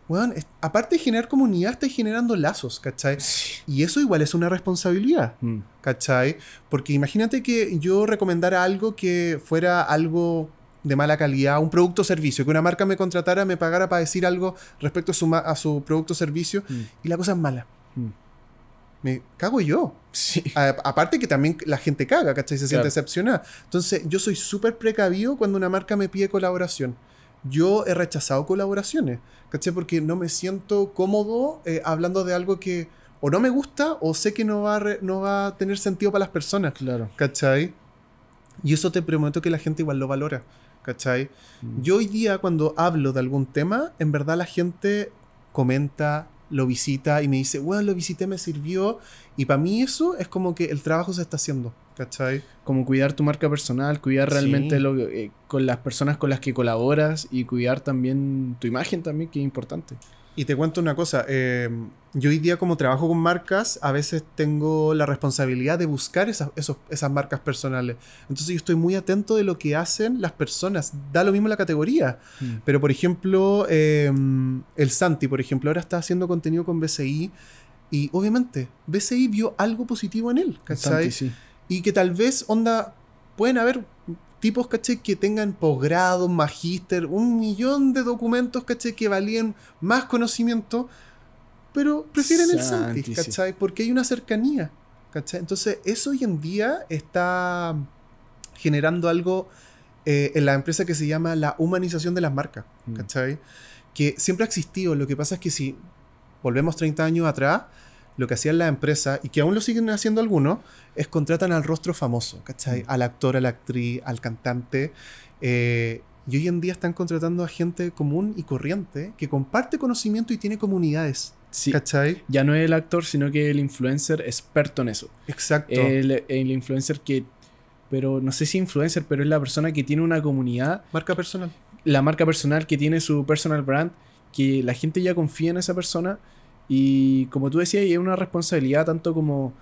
Speaker 2: Juan, aparte de generar comunidad, estás generando lazos, ¿cachai? Y eso igual es una responsabilidad,
Speaker 1: Mm.
Speaker 2: ¿cachai? Porque imagínate que yo recomendara algo que fuera algo de mala calidad, un producto o servicio, que una marca me contratara, me pagara para decir algo respecto a su, ma- a su producto o servicio,
Speaker 1: Mm.
Speaker 2: y la cosa es mala.
Speaker 1: Mm.
Speaker 2: Me cago yo.
Speaker 1: Sí.
Speaker 2: A- aparte que también la gente caga, ¿cachai? Se siente
Speaker 1: Claro.
Speaker 2: decepcionada. Entonces, yo soy súper precavido cuando una marca me pide colaboración. Yo he rechazado colaboraciones, ¿cachai? Porque no me siento cómodo eh, hablando de algo que o no me gusta o sé que no va, a re- no va a tener sentido para las personas,
Speaker 1: Claro.
Speaker 2: ¿cachai? Y eso te prometo que la gente igual lo valora, ¿cachai?
Speaker 1: Mm.
Speaker 2: Yo hoy día cuando hablo de algún tema, en verdad la gente comenta, lo visita y me dice, bueno, lo visité, me sirvió. Y para mí eso es como que el trabajo se está haciendo, ¿cachai?
Speaker 1: Como cuidar tu marca personal, cuidar realmente
Speaker 2: Sí.
Speaker 1: lo, eh, con las personas con las que colaboras y cuidar también tu imagen también, que es importante.
Speaker 2: Y te cuento una cosa, eh, yo hoy día como trabajo con marcas, a veces tengo la responsabilidad de buscar esas, esos- esas marcas personales. Entonces yo estoy muy atento de lo que hacen las personas, da lo mismo la categoría.
Speaker 1: Mm.
Speaker 2: Pero por ejemplo, eh, el Santi, por ejemplo, ahora está haciendo contenido con BCI y obviamente BCI vio algo positivo en él, ¿cachai?
Speaker 1: Santi, sí.
Speaker 2: Y que tal vez, onda, pueden haber tipos, ¿cachai? Que tengan posgrado, magíster, un millón de documentos, ¿cachai? Que valían más conocimiento, pero prefieren el
Speaker 1: Santi.
Speaker 2: ¿cachai? Porque hay una cercanía, ¿cachai? Entonces, eso hoy en día está generando algo eh, en la empresa que se llama la humanización de las marcas,
Speaker 1: Mm.
Speaker 2: ¿cachai? Que siempre ha existido. Lo que pasa es que si volvemos 30 años atrás, lo que hacían las empresas, y que aún lo siguen haciendo algunos, es contratan al rostro famoso, ¿cachai?
Speaker 1: Mm.
Speaker 2: Al actor, a la actriz, al cantante. eh, y hoy en día están contratando a gente común y corriente que comparte conocimiento y tiene comunidades,
Speaker 1: Sí.
Speaker 2: ¿cachai?
Speaker 1: Ya no es el actor, sino que el influencer experto en eso.
Speaker 2: Exacto.
Speaker 1: El, el influencer que. Pero no sé si influencer, pero es la persona que tiene una comunidad,
Speaker 2: Marca personal.
Speaker 1: la marca personal que tiene su personal brand, que la gente ya confía en esa persona. Y como tú decías, es una responsabilidad tanto como.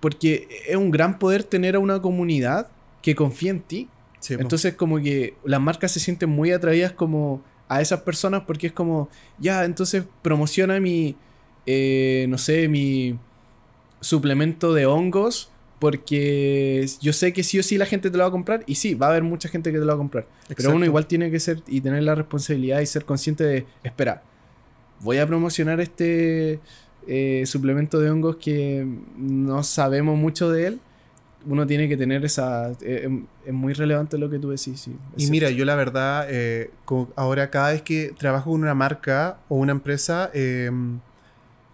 Speaker 1: Porque es un gran poder tener a una comunidad que confía en ti.
Speaker 2: Sí.
Speaker 1: Entonces, como que las marcas se sienten muy atraídas como a esas personas porque es como, ya, entonces promociona mi, eh, no sé, mi suplemento de hongos porque yo sé que sí o sí la gente te lo va a comprar y sí, va a haber mucha gente que te lo va a comprar. Pero uno igual tiene que ser y tener la responsabilidad y ser consciente de, espera, voy a promocionar este eh, suplemento de hongos que no sabemos mucho de él. Uno tiene que tener esa... eh, es muy relevante lo que tú decís. sí,
Speaker 2: Y mira, yo la verdad, eh, co- ahora cada vez que trabajo con una marca o una empresa, eh,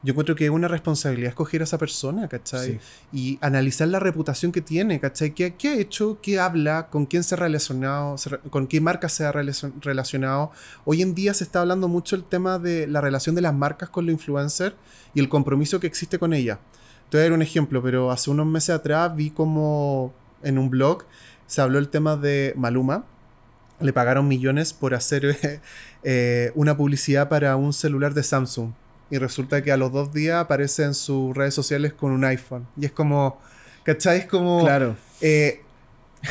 Speaker 2: yo encuentro que es una responsabilidad escoger a esa persona, ¿cachai?
Speaker 1: Sí.
Speaker 2: Y analizar la reputación que tiene, ¿cachai? ¿Qué, qué ha hecho? ¿Qué habla? ¿Con quién se ha relacionado? se ¿Con qué marca se ha relacion- relacionado? Hoy en día se está hablando mucho el tema de la relación de las marcas con los influencers y el compromiso que existe con ella. Te voy a dar un ejemplo, pero hace unos meses atrás vi como en un blog se habló el tema de Maluma. Le pagaron millones por hacer eh, una publicidad para un celular de Samsung. Y resulta que a los dos días aparece en sus redes sociales con un iPhone. Y es como, ¿cachai? Es como...
Speaker 1: Claro.
Speaker 2: eh,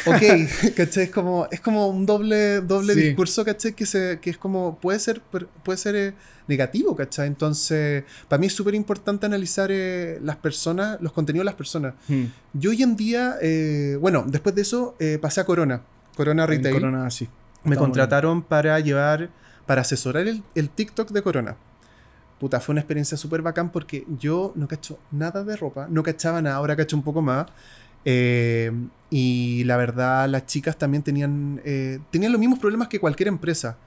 Speaker 2: ok, ¿cachai? Es como, es como un doble, doble
Speaker 1: Sí.
Speaker 2: discurso, ¿cachai? Que, se, que es como, puede ser, puede ser eh, negativo, ¿cachai? Entonces, para mí es súper importante analizar eh, las personas, los contenidos de las personas.
Speaker 1: Hmm.
Speaker 2: Yo hoy en día, eh, bueno, después de eso eh, pasé a Corona, Corona
Speaker 1: En
Speaker 2: Retail.
Speaker 1: Corona, sí.
Speaker 2: Me
Speaker 1: Está
Speaker 2: contrataron para llevar, para asesorar el, el TikTok de Corona. Puta, fue una experiencia súper bacán porque yo no cacho nada de ropa, no cachaba nada, ahora cacho un poco más. Eh, y la verdad, las chicas también tenían, eh, tenían los mismos problemas que cualquier empresa,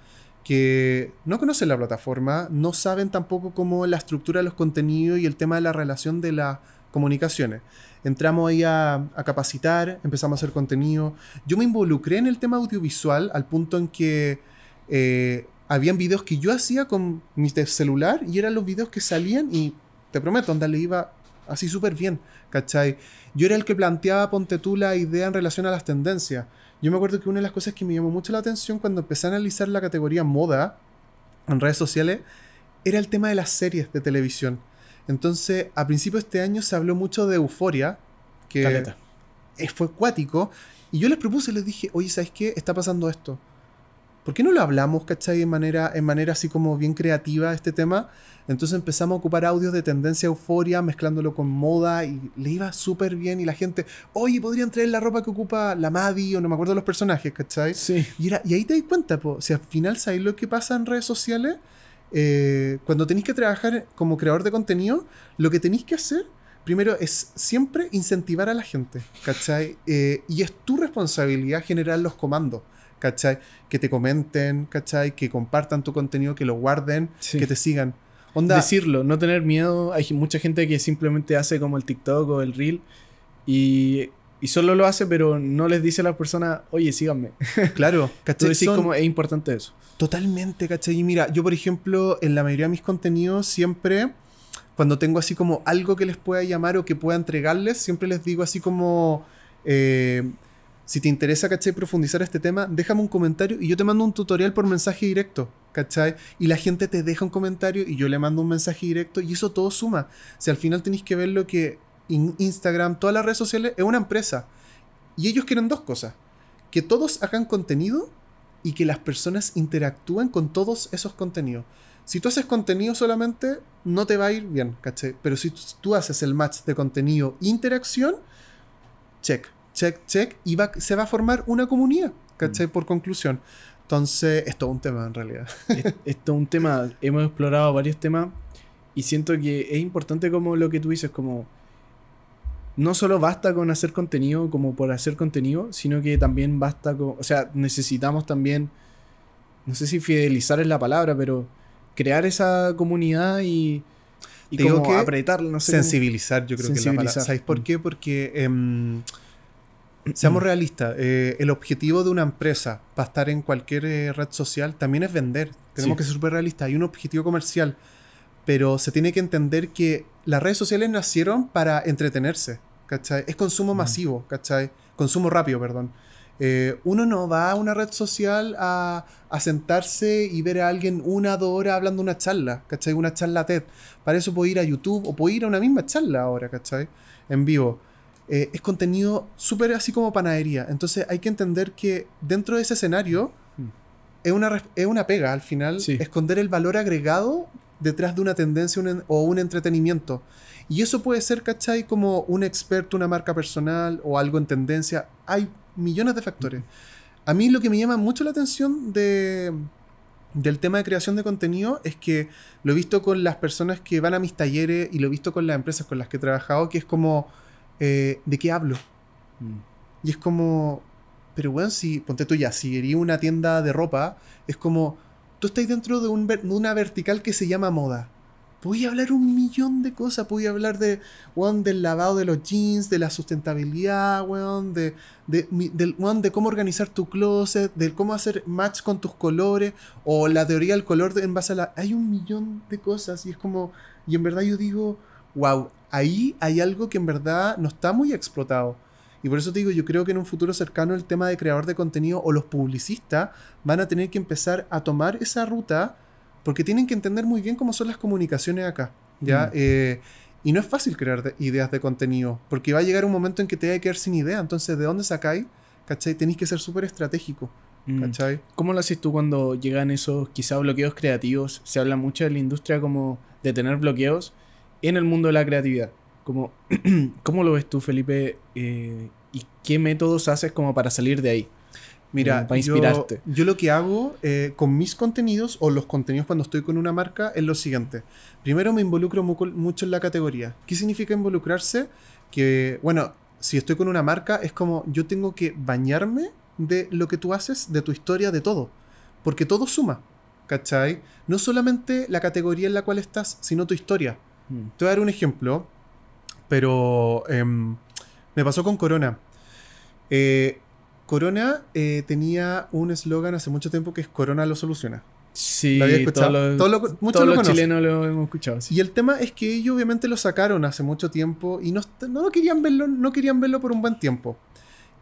Speaker 2: que no conocen la plataforma, no saben tampoco cómo la estructura de los contenidos y el tema de la relación de las comunicaciones. entramos ahí a, capacitar, empezamos a hacer contenido. Yo me involucré en el tema audiovisual al punto en que eh, habían videos que yo hacía con mi celular y eran los videos que salían y te prometo, onda le iba así súper bien, ¿cachai? Yo era el que planteaba, ponte tú, la idea en relación a las tendencias. Yo me acuerdo que una de las cosas que me llamó mucho la atención cuando empecé a analizar la categoría moda en redes sociales era el tema de las series de televisión. Entonces, a principios de este año se habló mucho de Euforia, que fue acuático, y yo les propuse, les dije, oye, ¿sabes qué? Está pasando esto. ¿Por qué no lo hablamos, cachai, en manera, en manera así como bien creativa este tema? Entonces empezamos a ocupar audios de tendencia euforia, mezclándolo con moda, y le iba súper bien, y la gente, oye, podrían traer la ropa que ocupa la Maddie, o no me acuerdo los personajes, ¿cachai?
Speaker 1: Sí.
Speaker 2: Y, y ahí te das cuenta, po, si al final sabes lo que pasa en redes sociales, eh, cuando tenéis que trabajar como creador de contenido, lo que tenéis que hacer primero es siempre incentivar a la gente, ¿cachai? Eh, y es tu responsabilidad generar los comandos, ¿cachai? Que te comenten, ¿cachai? Que compartan tu contenido, que lo guarden, que te sigan.
Speaker 1: Onda, Decirlo, no tener miedo. Hay mucha gente que simplemente hace como el TikTok o el Reel y y solo lo hace, pero no les dice a la persona, oye, síganme.
Speaker 2: Claro,
Speaker 1: ¿cachai? Como es importante eso.
Speaker 2: Totalmente, ¿cachai? Y mira, yo por ejemplo, en la mayoría de mis contenidos siempre, cuando tengo así como algo que les pueda llamar o que pueda entregarles, siempre les digo así como, eh, si te interesa, ¿cachai? Profundizar este tema, déjame un comentario y yo te mando un tutorial por mensaje directo, ¿cachai? Y la gente te deja un comentario y yo le mando un mensaje directo y eso todo suma. Si al final tenéis que ver lo que Instagram, todas las redes sociales, es una empresa. Y ellos quieren dos cosas. Que todos hagan contenido y que las personas interactúen con todos esos contenidos. Si tú haces contenido solamente, no te va a ir bien, ¿cachai? Pero si tú haces el match de contenido e interacción, check, check, check, y va, se va a formar una comunidad, ¿cachai? Mm. Por conclusión. Entonces, es todo un tema en realidad.
Speaker 1: Es, es todo un tema. Hemos explorado varios temas y siento que es importante como lo que tú dices, como no solo basta con hacer contenido como por hacer contenido, sino que también basta con, o sea, necesitamos también, no sé si fidelizar es la palabra, pero crear esa comunidad y, y como que apretar, no sé.
Speaker 2: Sensibilizar, yo creo que es la palabra. ¿Sabéis por qué? Porque, em, seamos realistas, eh, el objetivo de una empresa para estar en cualquier eh, red social también es vender. Tenemos que ser súper realistas. Hay un objetivo comercial pero se tiene que entender que las redes sociales nacieron para entretenerse, ¿cachai? Es consumo mm. masivo, ¿cachai? Consumo rápido, perdón. Eh, uno no va a una red social a, sentarse y ver a alguien una o dos horas hablando una charla, ¿cachai? Una charla TED. Para eso puedo ir a YouTube o puedo ir a una misma charla ahora, ¿cachai? En vivo. Eh, es contenido súper así como panadería. Entonces hay que entender que dentro de ese escenario mm. es una, es una pega al final esconder el valor agregado detrás de una tendencia o un entretenimiento. Y eso puede ser, ¿cachai? Como un experto, una marca personal o algo en tendencia. Hay millones de factores. A mí lo que me llama mucho la atención de, del tema de creación de contenido es que lo he visto con las personas que van a mis talleres y lo he visto con las empresas con las que he trabajado, que es como, eh, ¿de qué hablo? Mm. Y es como, pero bueno, si, ponte tú ya, si iría una tienda de ropa, es como, tú estás dentro de, una vertical que se llama moda. Voy a hablar un millón de cosas. Voy a hablar de, del lavado de los jeans, de la sustentabilidad, de, de, de cómo organizar tu closet, de cómo hacer match con tus colores, o la teoría del color en base a la... Hay un millón de cosas y es como... Y en verdad yo digo, wow, ahí hay algo que en verdad no está muy explotado. Y por eso te digo, yo creo que en un futuro cercano el tema de creador de contenido o los publicistas van a tener que empezar a tomar esa ruta porque tienen que entender muy bien cómo son las comunicaciones acá. ¿ya? Mm. Eh, y no es fácil crear ideas de contenido porque va a llegar un momento en que te va a quedar sin idea. Entonces, ¿de dónde sacáis? ¿Cachai? Tenéis que ser súper estratégico. Mm. ¿Cachai?
Speaker 1: ¿Cómo lo haces tú cuando llegan esos quizá bloqueos creativos? Se habla mucho de la industria como de tener bloqueos en el mundo de la creatividad. Como, ¿Cómo lo ves tú, Felipe? Eh, ¿Y qué métodos haces como para salir de ahí?
Speaker 2: Mira, para inspirarte. Yo, lo que hago eh, con mis contenidos o los contenidos cuando estoy con una marca es lo siguiente. Primero me involucro mucho en la categoría. ¿Qué significa involucrarse? Que, bueno, si estoy con una marca es como yo tengo que bañarme de lo que tú haces, de tu historia, de todo. Porque todo suma. ¿Cachai? No solamente la categoría en la cual estás, sino tu historia. Mm. Te voy a dar un ejemplo pero em, Me pasó con Corona. Eh, Corona eh, tenía un eslogan hace mucho tiempo que es Corona lo soluciona.
Speaker 1: Sí, todos los,
Speaker 2: Todo lo- muchos
Speaker 1: todos
Speaker 2: lo
Speaker 1: chilenos lo hemos escuchado. sí.
Speaker 2: Y el tema es que ellos obviamente lo sacaron hace mucho tiempo y no, no querían verlo, no querían verlo por un buen tiempo.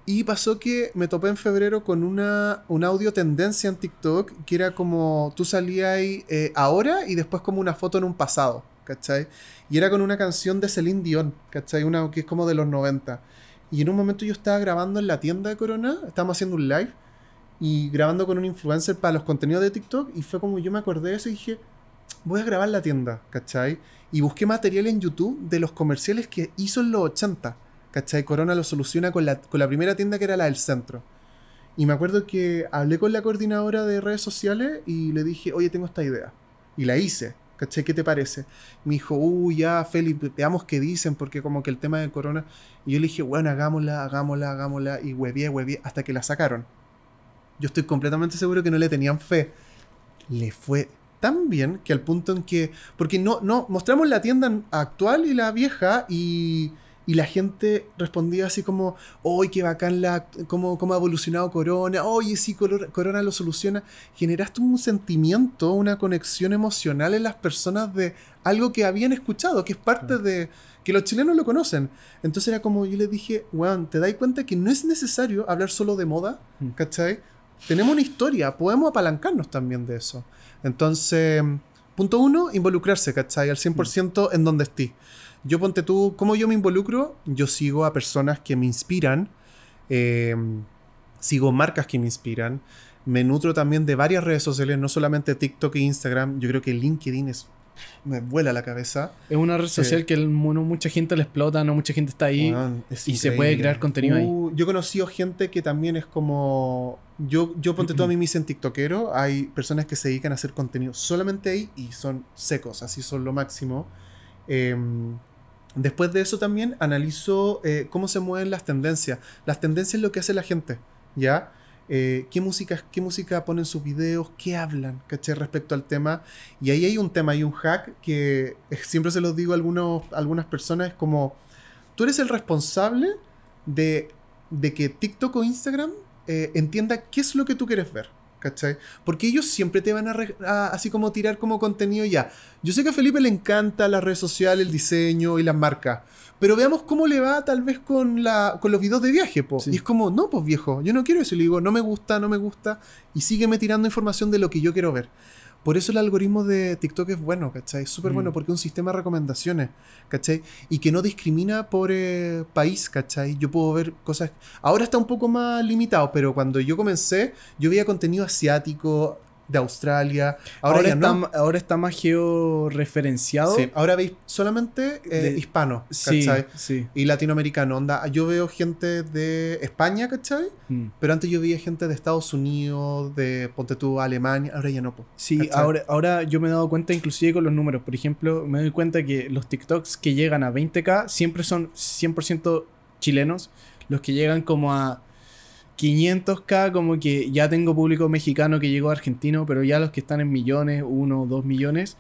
Speaker 2: Y pasó que me topé en febrero con una, un audio tendencia en TikTok que era como tú salías ahí eh, ahora y después como una foto en un pasado, ¿cachai? Y era con una canción de Celine Dion, ¿cachai? Una que es como de los 90. Y en un momento yo estaba grabando en la tienda de Corona, estábamos haciendo un live y grabando con un influencer para los contenidos de TikTok y fue como yo me acordé de eso y dije, voy a grabar la tienda, ¿cachai? Y busqué material en YouTube de los comerciales que hizo en los 80, ¿cachai? Corona lo soluciona con la, con la primera tienda que era la del centro. Y me acuerdo que hablé con la coordinadora de redes sociales y le dije, oye, tengo esta idea. Y la hice, ¿cachai? ¿Qué te parece? Me dijo, uy, ya, Felipe, veamos qué dicen, porque como que el tema de Corona... Y yo le dije, bueno, hagámosla, hagámosla, hagámosla, y huevié, huevié, hasta que la sacaron. Yo estoy completamente seguro que no le tenían fe. Le fue tan bien que al punto en que. Porque no, no, mostramos la tienda actual y la vieja y. Y la gente respondía así como, ¡Oye, qué bacán la, cómo, cómo ha evolucionado Corona! ¡Oye, sí, Coro- Corona lo soluciona! Generaste un sentimiento, una conexión emocional en las personas de algo que habían escuchado, que es parte de... que los chilenos lo conocen. Entonces era como yo les dije, weón, ¿te das cuenta que no es necesario hablar solo de moda?
Speaker 1: Mm.
Speaker 2: ¿Cachai? Tenemos una historia, podemos apalancarnos también de eso. Entonces, punto uno, involucrarse, ¿cachai? Al 100% en donde estés. Yo ponte tú, ¿cómo yo me involucro? Yo sigo a personas que me inspiran, eh, sigo marcas que me inspiran, me nutro también de varias redes sociales, no solamente TikTok e Instagram, yo creo que LinkedIn es, me vuela la cabeza.
Speaker 1: Es una red social que el, no mucha gente le explota, no mucha gente está ahí.
Speaker 2: Es
Speaker 1: y se
Speaker 2: increíble.
Speaker 1: puede crear contenido ahí.
Speaker 2: Uh, Yo he conocido gente que también es como. Yo, yo ponte tú a mí me dicen TikTokero. Hay personas que se dedican a hacer contenido solamente ahí y son secos, así son lo máximo. Em, después de eso también analizo eh, cómo se mueven las tendencias. Las tendencias es lo que hace la gente, ¿ya? Eh, ¿qué, música, ¿Qué música ponen sus videos? ¿Qué hablan? ¿Cachai? Respecto al tema. Y ahí hay un tema, hay un hack que eh, siempre se los digo a, algunos, algunas personas, es como, tú eres el responsable de, de que TikTok o Instagram entienda qué es lo que tú quieres ver. ¿Cachai? Porque ellos siempre te van a, así como tirar como contenido ya. Yo sé que a Felipe le encanta las redes sociales, el diseño y las marcas. Pero veamos cómo le va tal vez con, la, con los videos de viaje, po.
Speaker 1: Sí.
Speaker 2: Y es como, no, pues viejo, yo no quiero eso. Y le digo, no me gusta, no me gusta. Y sígueme tirando información de lo que yo quiero ver. Por eso el algoritmo de TikTok es bueno, ¿cachai? Es súper
Speaker 1: Mm.
Speaker 2: bueno porque es un sistema de recomendaciones, ¿cachai? Y que no discrimina por eh, país, ¿cachai? Yo puedo ver cosas... Ahora está un poco más limitado, pero cuando yo comencé, yo veía contenido asiático, de Australia. Ahora,
Speaker 1: Ahora,
Speaker 2: ya
Speaker 1: está,
Speaker 2: no.
Speaker 1: ahora está más georreferenciado.
Speaker 2: Sí, ahora veis solamente eh,
Speaker 1: De-
Speaker 2: hispano, ¿cachai?
Speaker 1: sí.
Speaker 2: Y latinoamericano, onda. Yo veo gente de España, ¿cachai?
Speaker 1: Mm.
Speaker 2: Pero antes yo veía gente de Estados Unidos, de Ponte tú, Alemania, ahora ya no.
Speaker 1: Sí,
Speaker 2: ¿Cachai?
Speaker 1: ahora, ahora yo me he dado cuenta inclusive con los números. Por ejemplo, me doy cuenta que los TikToks que llegan a 20k siempre son 100% chilenos. Los que llegan como a 500k, como que ya tengo público mexicano que llegó argentino, pero ya los que están en millones, uno dos millones,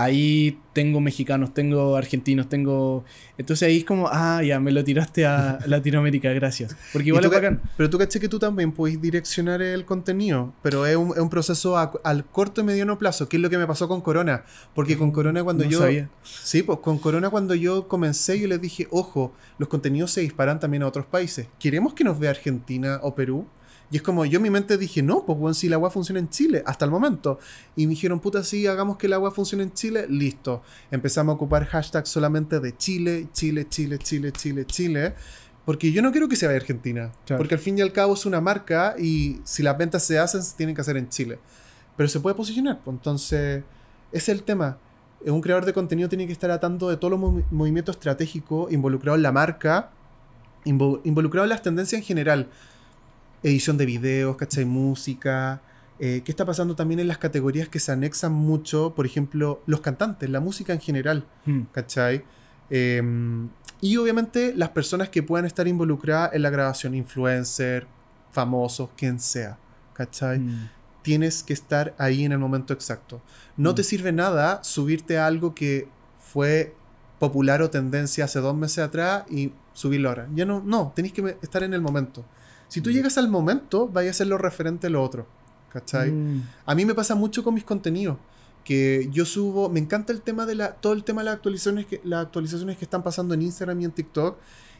Speaker 1: ahí tengo mexicanos, tengo argentinos, tengo... Entonces ahí es como, ah, ya me lo tiraste a Latinoamérica, gracias. Porque igual es bacán.
Speaker 2: Pero tú caché que tú también puedes direccionar el contenido, pero es un, es un proceso a- al corto y mediano plazo, que es lo que me pasó con Corona. Porque con Corona cuando
Speaker 1: No
Speaker 2: yo...
Speaker 1: sabía.
Speaker 2: Sí, pues con Corona cuando yo comencé, yo les dije, ojo, los contenidos se disparan también a otros países. ¿Queremos que nos vea Argentina o Perú? Y es como, yo en mi mente dije, no, pues bueno, si la agua funciona en Chile, hasta el momento. Y me dijeron, puta, sí, hagamos que la agua funcione en Chile, listo. Empezamos a ocupar hashtags solamente de Chile, Chile, Chile, Chile, Chile, Chile. Porque yo no quiero que se vaya a Argentina.
Speaker 1: Claro.
Speaker 2: Porque al fin y al cabo es una marca y si las ventas se hacen, se tienen que hacer en Chile. Pero se puede posicionar. pues, Entonces, ese es el tema. Eh, Un creador de contenido tiene que estar a tanto de todos los movi- movimientos estratégicos, involucrado en la marca, invo- involucrado en las tendencias en general. Edición de videos, ¿cachai? Música. eh, ¿Qué está pasando también en las categorías que se anexan mucho? Por ejemplo, los cantantes, la música en general.
Speaker 1: Mm.
Speaker 2: ¿cachai? Eh, y obviamente las personas que puedan estar involucradas en la grabación, influencer, famosos, quien sea, ¿cachai?
Speaker 1: Mm.
Speaker 2: Tienes que estar ahí en el momento exacto. No
Speaker 1: Mm.
Speaker 2: te sirve nada subirte a algo que fue popular o tendencia hace dos meses atrás y subirlo ahora. Ya no, no, tenéis que estar en el momento. Si tú llegas al momento, vaya a ser lo referente a lo otro. ¿Cachai?
Speaker 1: Mm.
Speaker 2: A mí me pasa mucho con mis contenidos. Que yo subo, me encanta el tema de la, todo el tema de las actualizaciones que, las actualizaciones que están pasando en Instagram y en TikTok.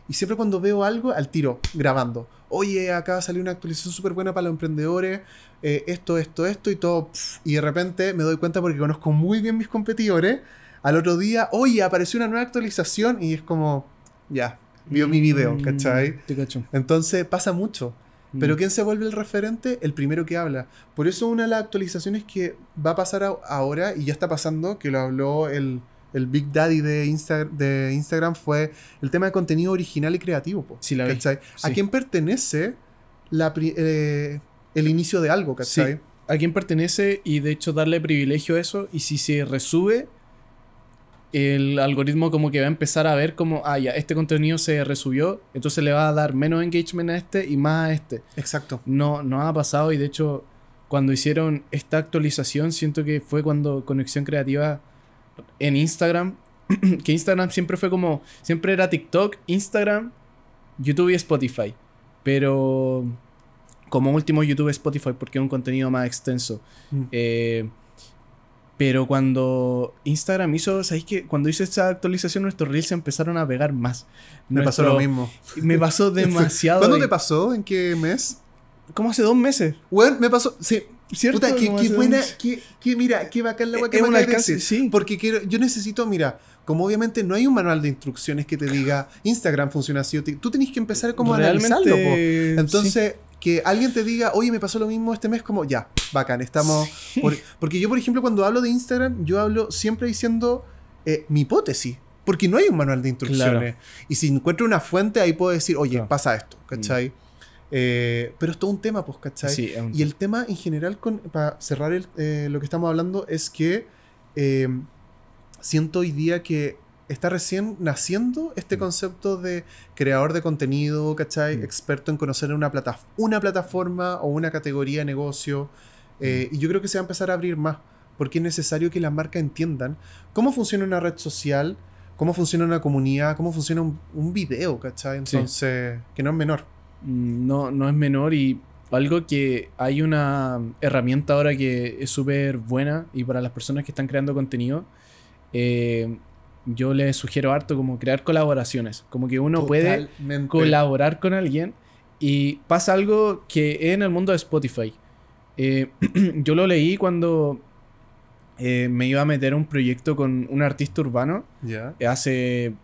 Speaker 2: Y siempre cuando veo algo, al tiro, grabando. Oye, acá salió una actualización súper buena para los emprendedores. eh, esto, esto, esto y todo. y de repente me doy cuenta porque conozco muy bien mis competidores. Al otro día, oye, apareció una nueva actualización y es como, ya, vio mi video,
Speaker 1: Mm,
Speaker 2: ¿cachai?
Speaker 1: Te cacho.
Speaker 2: Entonces pasa mucho. Pero
Speaker 1: Mm.
Speaker 2: ¿quién se vuelve el referente? El primero que habla. Por eso una de las actualizaciones que va a pasar a- ahora, y ya está pasando, que lo habló el, el Big Daddy de, Insta- de Instagram, fue el tema de contenido original y creativo. po,
Speaker 1: Sí, la.
Speaker 2: ¿cachai? ¿A
Speaker 1: Sí.
Speaker 2: quién pertenece la eh, el inicio de algo? ¿cachai?
Speaker 1: Sí. a quién pertenece y de hecho darle privilegio a eso y si se resube el algoritmo como que va a empezar a ver como ah ya este contenido se resubió entonces le va a dar menos engagement a este y más a este
Speaker 2: Exacto.
Speaker 1: no no ha pasado y de hecho cuando hicieron esta actualización siento que fue cuando Conexión Creativa en Instagram que Instagram siempre fue como siempre era TikTok Instagram YouTube y Spotify pero como último YouTube y Spotify porque es un contenido más extenso
Speaker 2: Mm.
Speaker 1: eh, pero cuando Instagram hizo, ¿sabéis que Cuando hizo esta actualización, nuestros reels se empezaron a pegar más.
Speaker 2: Me pasó lo mismo.
Speaker 1: Me pasó demasiado.
Speaker 2: ¿Cuándo
Speaker 1: y-
Speaker 2: te pasó? ¿En qué mes?
Speaker 1: Como hace dos meses.
Speaker 2: Bueno, me pasó. Sí.
Speaker 1: ¿Cierto?
Speaker 2: Puta, qué, qué buena. Qué, qué- mira, qué bacán la weá que me decir.
Speaker 1: sí.
Speaker 2: Porque quiero, yo necesito, mira, como obviamente no hay un manual de instrucciones que te diga Instagram funciona así, tú tenés que empezar como a analizarlo. po. Entonces, que alguien te diga, oye, me pasó lo mismo este mes, como ya, bacán, estamos. por- porque yo, por ejemplo, cuando hablo de Instagram, yo hablo siempre diciendo eh, mi hipótesis. Porque no hay un manual de instrucciones. Y si encuentro una fuente, ahí puedo decir, oye,
Speaker 1: Claro. Mm.
Speaker 2: pasa esto, ¿cachai? Eh, pero es todo un tema, pues, ¿cachai?
Speaker 1: Sí, un-
Speaker 2: Y el tema en general, con, para cerrar el- eh, lo que estamos hablando, es que siento hoy día que está recién naciendo este
Speaker 1: Mm.
Speaker 2: concepto de creador de contenido, ¿cachai?
Speaker 1: Mm.
Speaker 2: Experto en conocer una, plata una plataforma o una categoría de negocio. Eh, y yo creo que se va a empezar a abrir más, porque es necesario que las marcas entiendan cómo funciona una red social, cómo funciona una comunidad, cómo funciona un, un video, ¿cachai?
Speaker 1: Sí.
Speaker 2: Entonces, que no es menor.
Speaker 1: Mm, no, no es menor y algo que hay una herramienta ahora que es súper buena y para las personas que están creando contenido, eh, yo les sugiero harto como crear colaboraciones, como que uno puede colaborar con alguien y pasa algo que es en el mundo de Spotify. Eh, yo lo leí cuando eh, me iba a meter a un proyecto con un artista urbano
Speaker 2: Ya.
Speaker 1: eh, hace,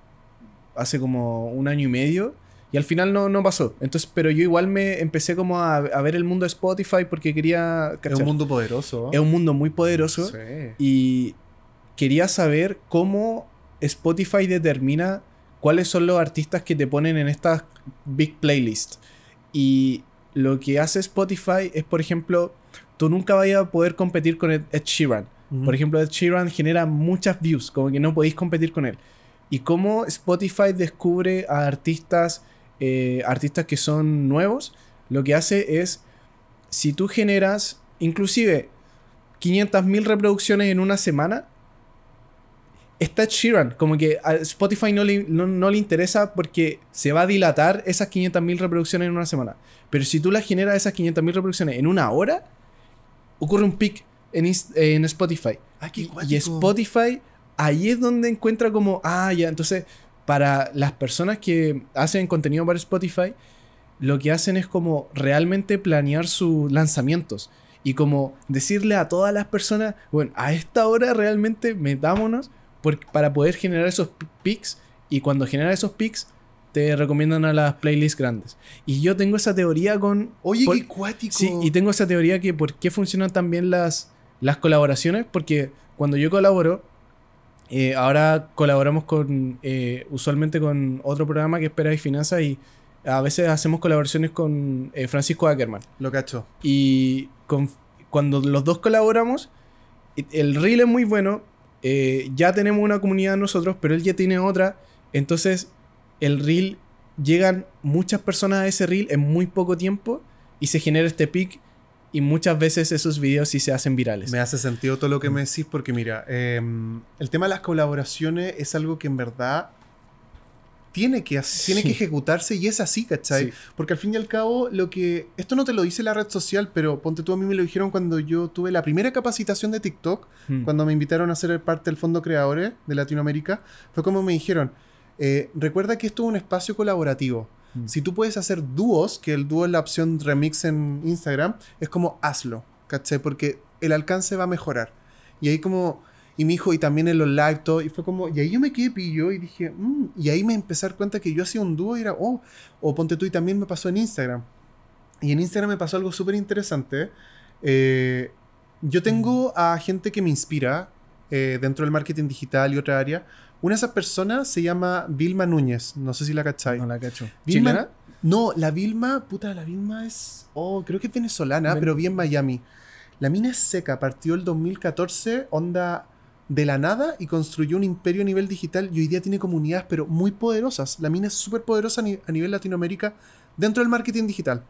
Speaker 1: hace como un año y medio y al final no, no pasó. Entonces, pero yo igual me empecé como a, a ver el mundo de Spotify porque quería...
Speaker 2: Es
Speaker 1: ¿cachai?
Speaker 2: un mundo poderoso.
Speaker 1: Es un mundo muy poderoso
Speaker 2: Sí.
Speaker 1: y quería saber cómo Spotify determina cuáles son los artistas que te ponen en estas big playlists. Y lo que hace Spotify es, por ejemplo, tú nunca vayas a poder competir con Ed Sheeran. Por ejemplo, Ed Sheeran genera muchas views, como que no podéis competir con él. Y cómo Spotify descubre a artistas, eh, artistas que son nuevos, lo que hace es, si tú generas inclusive 500.000 reproducciones en una semana, está Sheeran, como que a Spotify no le, no, no le interesa porque se va a dilatar esas 500.000 reproducciones en una semana. Pero si tú las generas esas 500.000 reproducciones en una hora, ocurre un pic en, en Spotify.
Speaker 2: Ah, qué
Speaker 1: Y-. Spotify, ahí es donde encuentra como, ah, ya, entonces, para las personas que hacen contenido para Spotify, lo que hacen es como realmente planear sus lanzamientos. Y como decirle a todas las personas, bueno, a esta hora realmente metámonos por- para poder generar esos pi- pics. Y cuando generan esos pics, te recomiendan a las playlists grandes. Y yo tengo esa teoría con
Speaker 2: Oye,
Speaker 1: por-
Speaker 2: qué cuático.
Speaker 1: Sí, y tengo esa teoría que por qué funcionan tan bien las, las colaboraciones, porque cuando yo colaboro, eh, ahora colaboramos con, eh, usualmente con otro programa que es Pera y Finanzas y a veces hacemos colaboraciones con eh, Francisco Ackerman.
Speaker 2: Lo cacho.
Speaker 1: Y con- cuando los dos colaboramos, el reel es muy bueno, eh, ya tenemos una comunidad nosotros, pero él ya tiene otra, entonces el reel llegan muchas personas a ese reel en muy poco tiempo y se genera este pic y muchas veces esos videos sí se hacen virales.
Speaker 2: Me hace sentido todo lo que me decís porque mira, em, el tema de las colaboraciones es algo que en verdad tiene que, tiene que ejecutarse y es así, ¿cachai? Porque al fin y al cabo, lo que. Esto no te lo dice la red social, pero ponte tú a mí me lo dijeron cuando yo tuve la primera capacitación de TikTok, hmm. cuando me invitaron a ser parte del Fondo Creadores de Latinoamérica. Fue como me dijeron: eh, recuerda que esto es un espacio colaborativo. Hmm. Si tú puedes hacer dúos, que el dúo es la opción remix en Instagram, es como hazlo, ¿cachai? Porque el alcance va a mejorar. Y ahí como y mi hijo, y también en los live, todo. Y fue como, y ahí yo me quedé pillo y dije, mm", y ahí me empecé a dar cuenta que yo hacía un dúo y era, oh, o ponte tú, y también me pasó en Instagram. Y en Instagram me pasó algo súper interesante. Eh, yo tengo mm. a gente que me inspira eh, dentro del marketing digital y otra área. Una de esas personas se llama Vilma Núñez. No sé si la cacháis.
Speaker 1: No la cacho.
Speaker 2: Vilma, No, la Vilma, puta, la Vilma es. Oh, creo que es venezolana, pero bien Miami. La mina es seca, partió el 2014, onda de la nada y construyó un imperio a nivel digital y hoy día tiene comunidades pero muy poderosas. La mina es súper poderosa a, nivel Latinoamérica dentro del marketing digital.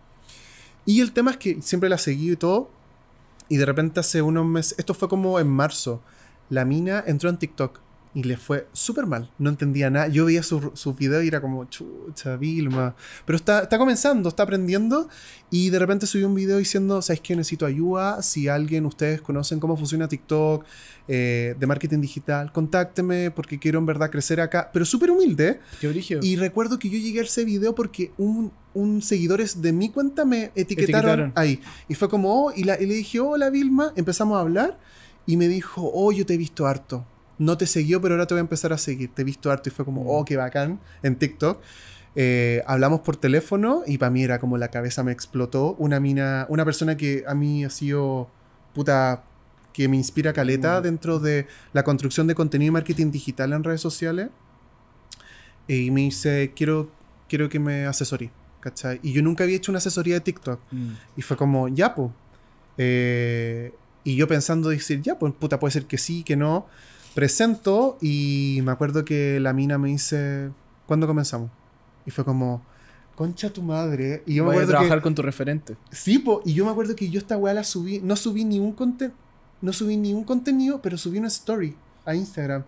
Speaker 2: Y el tema es que siempre la seguí y todo. Y de repente hace unos meses, esto fue como en marzo, la mina entró en TikTok y le fue súper mal. No entendía nada. Yo veía sus su videos y era como, chucha, Vilma. Pero está, está comenzando, está aprendiendo. Y de repente subió un video diciendo, ¿sabes qué? Necesito ayuda. Si alguien, ustedes conocen cómo funciona TikTok, eh, de marketing digital, contácteme porque quiero en verdad crecer acá. Pero súper humilde.
Speaker 1: Qué origen.
Speaker 2: Y recuerdo que yo llegué a ese video porque un, un seguidores de mi cuenta me etiquetaron, ahí. Y fue como, oh, y, la, y le dije, hola Vilma. Empezamos a hablar. Y me dijo, oh, yo te he visto harto no te siguió, pero ahora te voy a empezar a seguir. Te he visto harto y fue como, oh, qué bacán, en TikTok. Eh, hablamos por teléfono y para mí era como la cabeza me explotó. Una mina, una persona que a mí ha sido puta que me inspira caleta dentro de la construcción de contenido y marketing digital en redes sociales. Y me dice, quiero, quiero que me asesorí, ¿cachai? Y yo nunca había hecho una asesoría de TikTok. Mm. Y fue como, ya, pues. y yo pensando decir, ya, pues puta, puede ser que sí, que no. Presento y me acuerdo que la mina me dice, ¿cuándo comenzamos? Y fue como, concha tu madre. Y
Speaker 1: yo me acuerdo a trabajar con tu referente.
Speaker 2: Sí, po, y yo me acuerdo que yo esta weá la subí, no subí ni un no subí ni un contenido, pero subí una story a Instagram.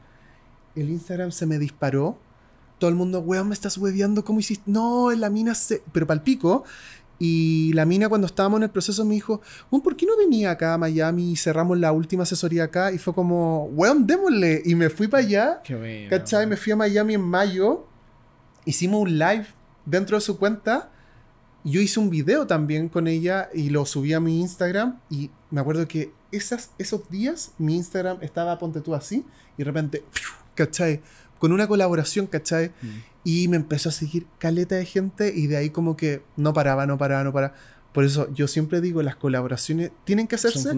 Speaker 2: El Instagram se me disparó. Todo el mundo, weón, me estás hueveando, ¿cómo hiciste? No, la mina se. Pero palpico. Y la mina cuando estábamos en el proceso me dijo, ¿por qué no venía acá a Miami y cerramos la última asesoría acá? Y fue como, weón, démosle. Y me fui para allá. Qué ¿Cachai? Me fui a Miami en mayo. Hicimos un live dentro de su cuenta. Yo hice un video también con ella y lo subí a mi Instagram. Y me acuerdo que esas, esos días mi Instagram estaba, ponte tú así. Y de repente, ¿cachai? Con una colaboración, ¿cachai? Mm. Y me empezó a seguir caleta de gente y de ahí como que no paraba, no paraba, no paraba. Por eso yo siempre digo, las colaboraciones tienen que hacerse,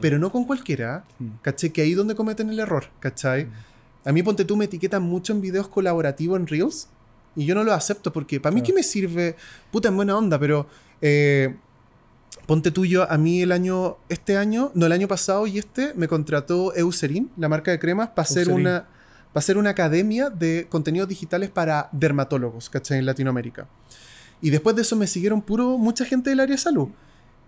Speaker 2: pero no con cualquiera. Mm. ¿Cachai? Que ahí es donde cometen el error, ¿cachai? Mm. A mí, ponte tú, me etiquetan mucho en videos colaborativos en Reels y yo no lo acepto porque para mí, ¿qué me sirve? Puta, en buena onda, pero eh, ponte tú, yo, a mí el año, este año, no, el año pasado y este, me contrató Eucerin, la marca de cremas, para hacer una va a ser una academia de contenidos digitales para dermatólogos, ¿cachai? En Latinoamérica. Y después de eso me siguieron puro mucha gente del área de salud.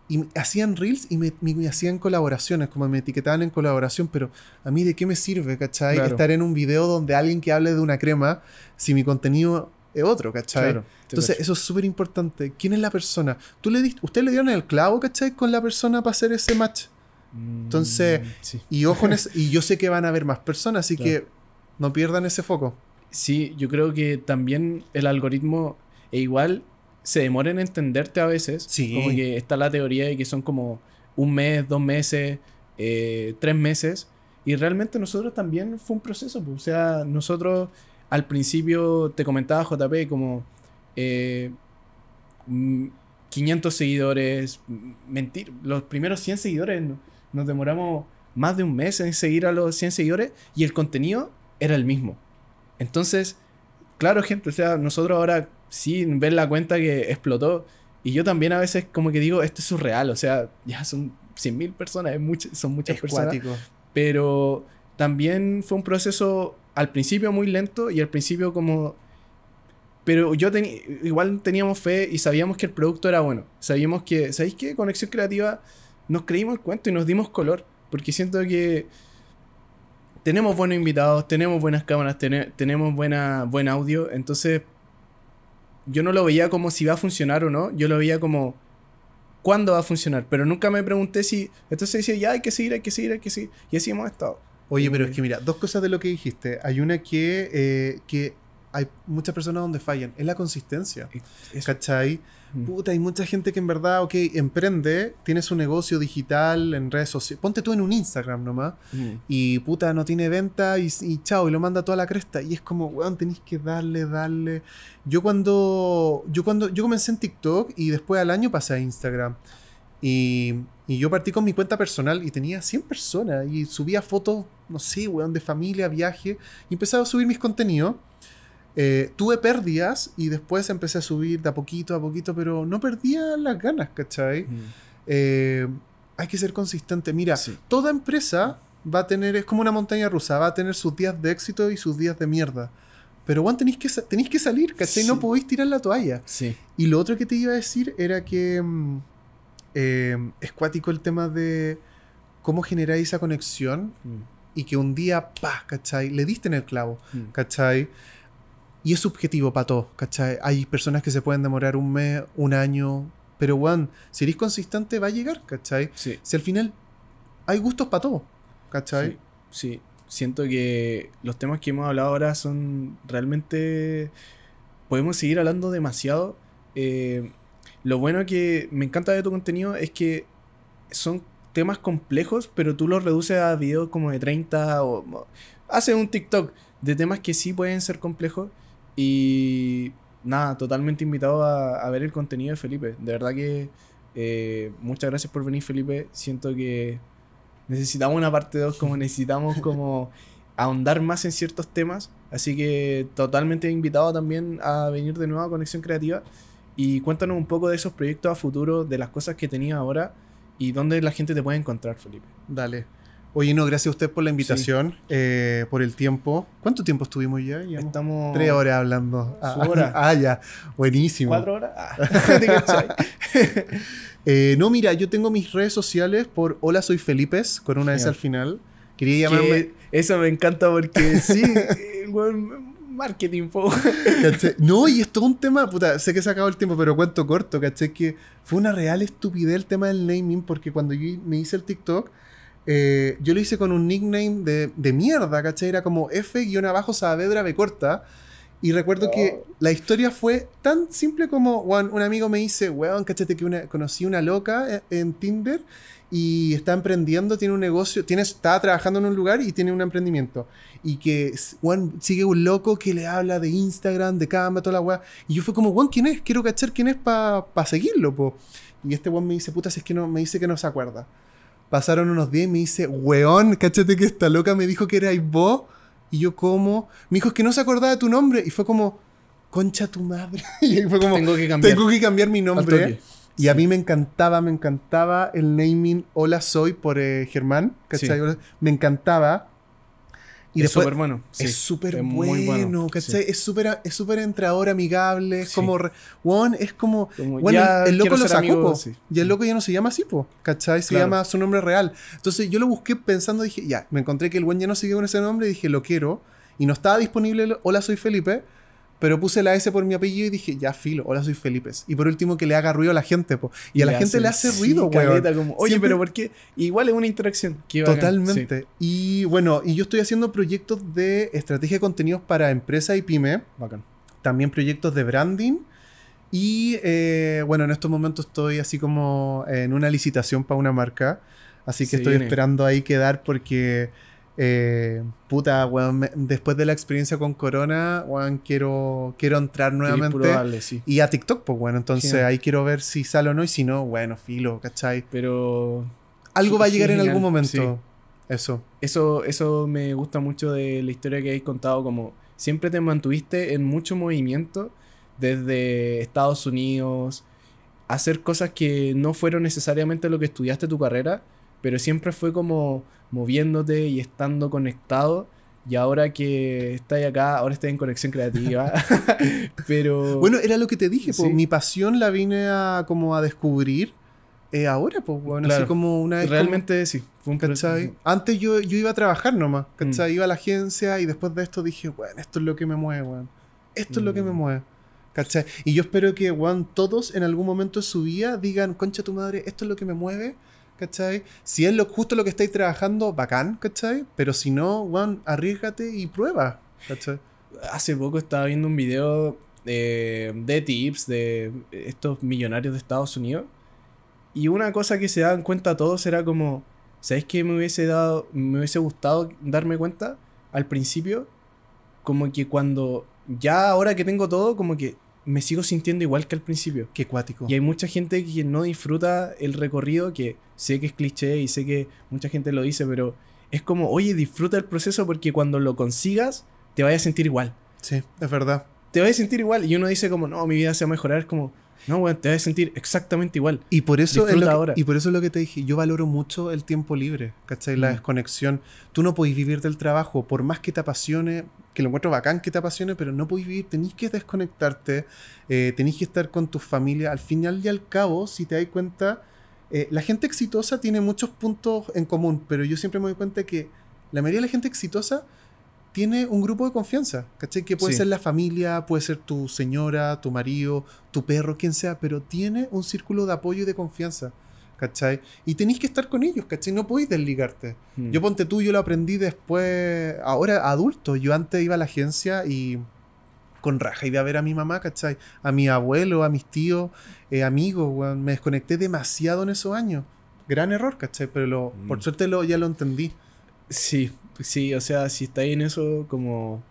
Speaker 2: Y hacían reels y me, hacían colaboraciones, como me etiquetaban en colaboración, pero a mí de qué me sirve, ¿cachai? Estar en un video donde alguien que hable de una crema, si mi contenido es otro, ¿cachai? Entonces, eso es súper importante. ¿Quién es la persona? ¿Tú le diste, ¿Usted le dieron el clavo, ¿cachai? Con la persona para hacer ese match. Mm, Entonces, y ojo en y yo sé que van a haber más personas, así que no pierdan ese foco.
Speaker 1: Sí, yo creo que también el algoritmo e igual se demora en entenderte a veces. Sí. Como que está la teoría de que son como un mes, dos meses, eh, tres meses. Y realmente nosotros también fue un proceso. Pues. O sea, nosotros al principio te comentaba JP como 500 eh, seguidores. Mentir, los primeros 100 seguidores nos demoramos más de un mes en seguir a los 100 seguidores y el contenido era el mismo. Entonces, claro, gente, o sea, nosotros ahora sí ven la cuenta que explotó. Y yo también a veces como que digo, esto es surreal, o sea, ya son 100.000 personas, es son muchas personas. Pero también fue un proceso al principio muy lento y al principio como... Pero yo tenía, igual teníamos fe y sabíamos que el producto era bueno. Sabíamos que, ¿sabéis qué? Conexión Creativa nos creímos el cuento y nos dimos color. Porque siento que tenemos buenos invitados, tenemos buenas cámaras, tenemos buena, buen audio. Entonces, yo no lo veía como si va a funcionar o no. Yo lo veía como cuándo va a funcionar. Pero nunca me pregunté si. Entonces decía, ya hay que seguir, hay que seguir, hay que seguir. Y así hemos estado.
Speaker 2: Oye, pero es que mira, dos cosas de lo que dijiste. Hay una que, eh, que hay muchas personas donde fallan. Es la consistencia. ¿Cachai? Puta, hay mucha gente que en verdad, ok, emprende, tiene su negocio digital en redes sociales. Ponte tú en un Instagram nomás. Mm. Y puta, no tiene venta y, chao, y lo manda toda la cresta. Y es como, weón, tenéis que darle, darle. Yo cuando. Yo cuando. Yo comencé en TikTok y después al año pasé a Instagram. Y, y yo partí con mi cuenta personal y tenía 100 personas. Y subía fotos, no sé, weón, de familia, viaje. Y empezaba a subir mis contenidos. Eh, tuve pérdidas y después empecé a subir de a poquito a poquito, pero no perdía las ganas, ¿cachai? Mm. Eh, hay que ser consistente. Mira, toda empresa va a tener, es como una montaña rusa, va a tener sus días de éxito y sus días de mierda. Pero, Juan, tenéis que, tenéis que salir, ¿cachai? No podéis tirar la toalla.
Speaker 1: Sí.
Speaker 2: Y lo otro que te iba a decir era que mm, eh, es cuático el tema de cómo generáis esa conexión mm. y que un día, pa, ¿cachai? Le diste en el clavo, ¿cachai? Y es subjetivo para todos, ¿cachai? Hay personas que se pueden demorar un mes, un año, pero, Juan, si eres consistente va a llegar, ¿cachai?
Speaker 1: Sí.
Speaker 2: Si al final hay gustos para todo, ¿cachai?
Speaker 1: Sí, siento que los temas que hemos hablado ahora son realmente... Podemos seguir hablando demasiado. Eh, lo bueno que me encanta de tu contenido es que son temas complejos, pero tú los reduces a videos como de 30 o... Haces un TikTok de temas que sí pueden ser complejos y nada, totalmente invitado a, ver el contenido de Felipe. De verdad que eh, muchas gracias por venir, Felipe. Siento que necesitamos una parte 2, como necesitamos como ahondar más en ciertos temas. Así que totalmente invitado también a venir de nuevo a Conexión Creativa. Y cuéntanos un poco de esos proyectos a futuro, de las cosas que tenías ahora y dónde la gente te puede encontrar, Felipe.
Speaker 2: Dale. Oye, no, gracias a usted por la invitación, eh, por el tiempo. ¿Cuánto tiempo estuvimos ya?
Speaker 1: Estamos...
Speaker 2: Tres horas hablando.
Speaker 1: Ah, hora.
Speaker 2: ah, ya. Buenísimo.
Speaker 1: ¿Cuatro horas? Ah.
Speaker 2: eh, no, mira, yo tengo mis redes sociales por Hola Soy Felipes, con una S al final. Quería llamarme...
Speaker 1: eso me encanta porque sí, marketing, po.
Speaker 2: No, y es todo un tema, puta, sé que se ha acabado el tiempo, pero cuento corto, ¿caché? Que fue una real estupidez el tema del naming, porque cuando yo me hice el TikTok eh, yo lo hice con un nickname de, de mierda, ¿cachai? Era como F-Saavedra B corta. Y recuerdo que oh. la historia fue tan simple como un amigo me dice, weón, cachate que una, conocí una loca eh, en Tinder y está emprendiendo, tiene un negocio, tiene, está trabajando en un lugar y tiene un emprendimiento. Y que Juan sigue un loco que le habla de Instagram, de cámara, toda la weá. Y yo fue como, Juan, ¿quién es? Quiero cachar quién es para pa seguirlo, po. Y este Juan me dice, puta, si es que no, me dice que no se acuerda. Pasaron unos días y me dice, weón, cáchate que esta loca me dijo que erais vos. Y yo, ¿cómo? Me dijo que no se acordaba de tu nombre. Y fue como, concha tu madre. y fue como, tengo que cambiar, tengo que cambiar mi nombre. Y a mí me encantaba, me encantaba el naming Hola Soy por eh, Germán. ¿cachai? Me encantaba.
Speaker 1: Y es súper bueno.
Speaker 2: es súper bueno, ¿cachai? Es súper es súper entrador, amigable. Es como. One, es como. bueno, el, loco lo sacó, Y el loco ya no se llama así, po, ¿cachai? Se llama su nombre real. Entonces yo lo busqué pensando, dije, ya, me encontré que el buen ya no seguía con ese nombre y dije, lo quiero. Y no estaba disponible Hola, soy Felipe. Pero puse la S por mi apellido y dije, ya filo, hola soy Felipe. Y por último que le haga ruido a la gente, po. Y a la gente le hace ruido,
Speaker 1: weón. Oye, pero ¿por qué? Igual es una interacción.
Speaker 2: Totalmente. Y bueno, y yo estoy haciendo proyectos de estrategia de contenidos para empresa y pyme.
Speaker 1: Bacán.
Speaker 2: También proyectos de branding. Y eh, bueno, en estos momentos estoy así como en una licitación para una marca. Así que estoy esperando ahí quedar porque eh, puta, weón, después de la experiencia con Corona, weón, quiero, quiero entrar nuevamente. Y a TikTok, pues bueno, entonces ahí quiero ver si sale o no, y si no, bueno, filo, ¿cachai?
Speaker 1: Pero.
Speaker 2: Algo va a llegar en algún momento. Eso.
Speaker 1: Eso, eso me gusta mucho de la historia que habéis contado, como siempre te mantuviste en mucho movimiento desde Estados Unidos, hacer cosas que no fueron necesariamente lo que estudiaste tu carrera, pero siempre fue como moviéndote y estando conectado. Y ahora que estás acá, ahora estás en conexión creativa. pero.
Speaker 2: Bueno, era lo que te dije, mi pasión la vine a como a descubrir eh, ahora, pues, weón.
Speaker 1: Claro.
Speaker 2: Así como una vez. como-
Speaker 1: Realmente sí. Fue un
Speaker 2: ¿Cachai? Antes yo, yo iba a trabajar nomás, ¿cachai? Iba a la agencia y después de esto dije, weón, esto es lo que me mueve, weón. Esto es lo que me
Speaker 1: Mm.
Speaker 2: mueve. ¿Cachai? Y yo espero que, weón, todos en algún momento de su vida digan, concha tu madre, esto es lo que me mueve, ¿cachai? Si es lo, justo lo que estáis trabajando, bacán, ¿cachai? Pero si no, weón, arriesgate y prueba, ¿cachai?
Speaker 1: Hace poco estaba viendo un video eh, de tips de estos millonarios de Estados Unidos. Y una cosa que se daban cuenta todos era como, ¿sabes qué me hubiese dado, me hubiese gustado darme cuenta al principio? Como que cuando ya ahora que tengo todo, como que me sigo sintiendo igual que al principio.
Speaker 2: Qué cuático.
Speaker 1: Y hay mucha gente que no disfruta el recorrido, que sé que es cliché y sé que mucha gente lo dice, pero es como, oye, disfruta el proceso porque cuando lo consigas te vayas a sentir igual.
Speaker 2: Sí, es verdad.
Speaker 1: Te vas a sentir igual. Y uno dice como, no, mi vida se va a mejorar. Es como, no, weón, te vas a sentir exactamente igual.
Speaker 2: Y por eso es lo que,
Speaker 1: ahora.
Speaker 2: y por eso es lo que te dije, yo valoro mucho el tiempo libre, ¿cachai? La
Speaker 1: Mm.
Speaker 2: desconexión. Tú no podés vivir del trabajo, por más que te apasione, que lo encuentro bacán que te apasione, pero no podés vivir, tenés que desconectarte, eh, tenés que estar con tu familia. Al final y al cabo, si te das cuenta, eh, la gente exitosa tiene muchos puntos en común, pero yo siempre me doy cuenta que la mayoría de la gente exitosa tiene un grupo de confianza, ¿cachai? Que puede
Speaker 1: Sí.
Speaker 2: ser la familia, puede ser tu señora, tu marido, tu perro, quien sea, pero tiene un círculo de apoyo y de confianza, ¿cachai? Y tenéis que estar con ellos, ¿cachai? No podéis desligarte.
Speaker 1: Mm.
Speaker 2: Yo ponte tú, yo lo aprendí después, ahora adulto. Yo antes iba a la agencia y con raja iba a ver a mi mamá, ¿cachai? A mi abuelo, a mis tíos, eh, amigos, weón. Me desconecté demasiado en esos años. Gran error, ¿cachai? Pero lo-
Speaker 1: Mm.
Speaker 2: por suerte lo, ya lo entendí.
Speaker 1: Sí, sí, o sea, si estáis en eso como...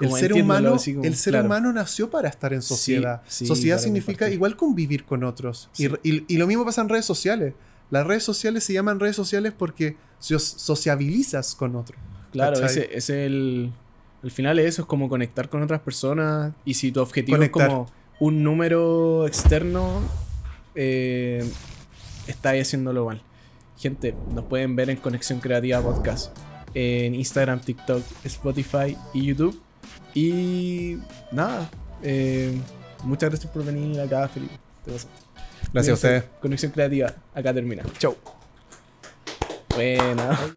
Speaker 2: El ser, humano,
Speaker 1: así como-
Speaker 2: el ser
Speaker 1: claro.
Speaker 2: humano nació para estar en sociedad.
Speaker 1: sí,
Speaker 2: sociedad significa igual convivir con otros. Y-
Speaker 1: Sí.
Speaker 2: Y, y lo mismo pasa en redes sociales. Las redes sociales se llaman redes sociales porque so- sociabilizas con otros.
Speaker 1: Claro, ese ese es el... Al final eso es como conectar con otras personas y si tu objetivo
Speaker 2: Conectar.
Speaker 1: es como un número externo, eh, estáis haciéndolo mal. Gente, nos pueden ver en Conexión Creativa Podcast en Instagram, TikTok, Spotify y YouTube. Y nada, eh, muchas gracias por venir acá, Felipe. Te.
Speaker 2: Gracias a ustedes.
Speaker 1: Conexión Creativa, acá termina. Chau. Buena.